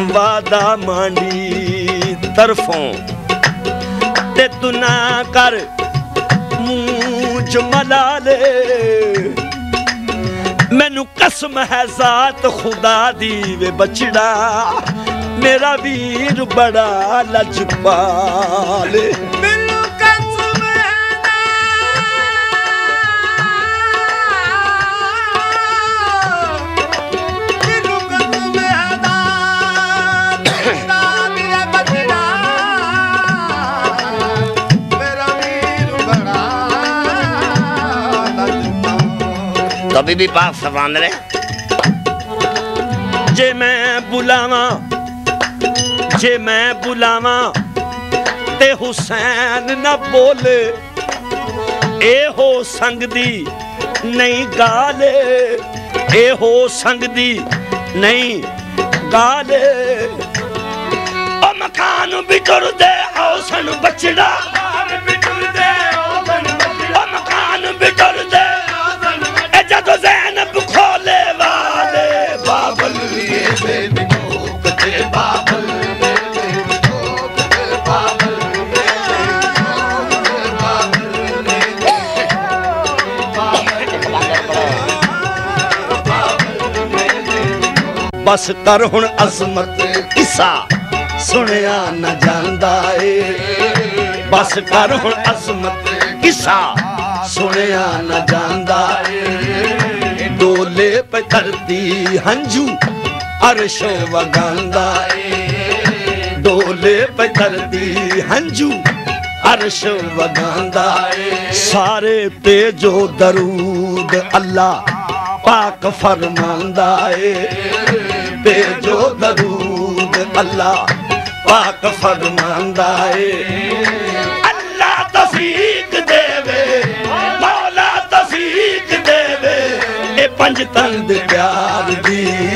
Speaker 1: ਵਾਦਾ ਮਾਂਡੀ ਤਰਫੋਂ। ਤੇ ਤੂੰ ਨਾ ਕਰ ਮੂੰਹ ਜਮਲਾ ਲੈ ਮੈਨੂੰ ਕਸਮ ਹੈ ਜ਼ਾਤ ਖੁਦਾ ਦੀ ਵੇ ਬਚੜਾ, ਮੇਰਾ ਵੀਰ ਬੜਾ ਲਜਪਾਲ।
Speaker 4: ਮੈਨੂੰ
Speaker 3: ਤਾਂ ਬੀਬੀ ਪਾਕ ਫਰਮਾਉਂਦੇ ਨੇ
Speaker 1: ਜੇ ਮੈਂ ਬੁਲਾਵਾਂ ਜੇ ਮੈਂ ਬੁਲਾਵਾਂ ਤੇ ਹੁਸੈਨ ਨਾ ਬੋਲੇ ਇਹੋ ਸੰਗ ਦੀ ਨਹੀਂ ਗਾਲ ਇਹੋ ਸੰਗ ਦੀ ਨਹੀਂ ਗਾਲ। ਉਹ ਮਕਾਨ ਬਿਟਰਦੇ ਹੌਸਨ ਬਚੜਾ ਬਿਟਰਦੇ ਉਹ ਬਸ ਕਰ ਹੁਣ ਅਜ਼ਮਤ ਕਿਸਾ ਸੁਣਿਆ ਨਾ ਜਾਂਦਾ ਏ ਬਸ ਕਰ ਹੁਣ ਅਜ਼ਮਤ ਕਿਸਾ ਸੁਣਿਆ ਨਾ ਜਾਂਦਾ ਏ ਡੋਲੇ ਪੇ ਧਰਤੀ ਹੰਝੂ ਅਰਸ਼ ਵਗਾਂਦਾ ਏ ਡੋਲੇ ਪੇ ਧਰਤੀ ਹੰਝੂ ਅਰਸ਼ ਵਗਾਂਦਾ ਏ ਸਾਰੇ ਤੇ ਜੋ ਦਰੂਦ ਅੱਲਾ ਪਾਕ ਫਰਮਾਂਦਾ ਏ ਭੇਜੋ ਦਰੂਦ ਅੱਲਾ ਪਾਕ ਫਰਮਾਂਦਾ ਏ। ਅੱਲਾ ਤਫੀਕ ਦੇਵੇ, ਮੌਲਾ ਤਫੀਕ ਦੇਵੇ, ਇਹ ਪੰਜ ਤਨ ਦੇ ਪਿਆਰ ਦੀ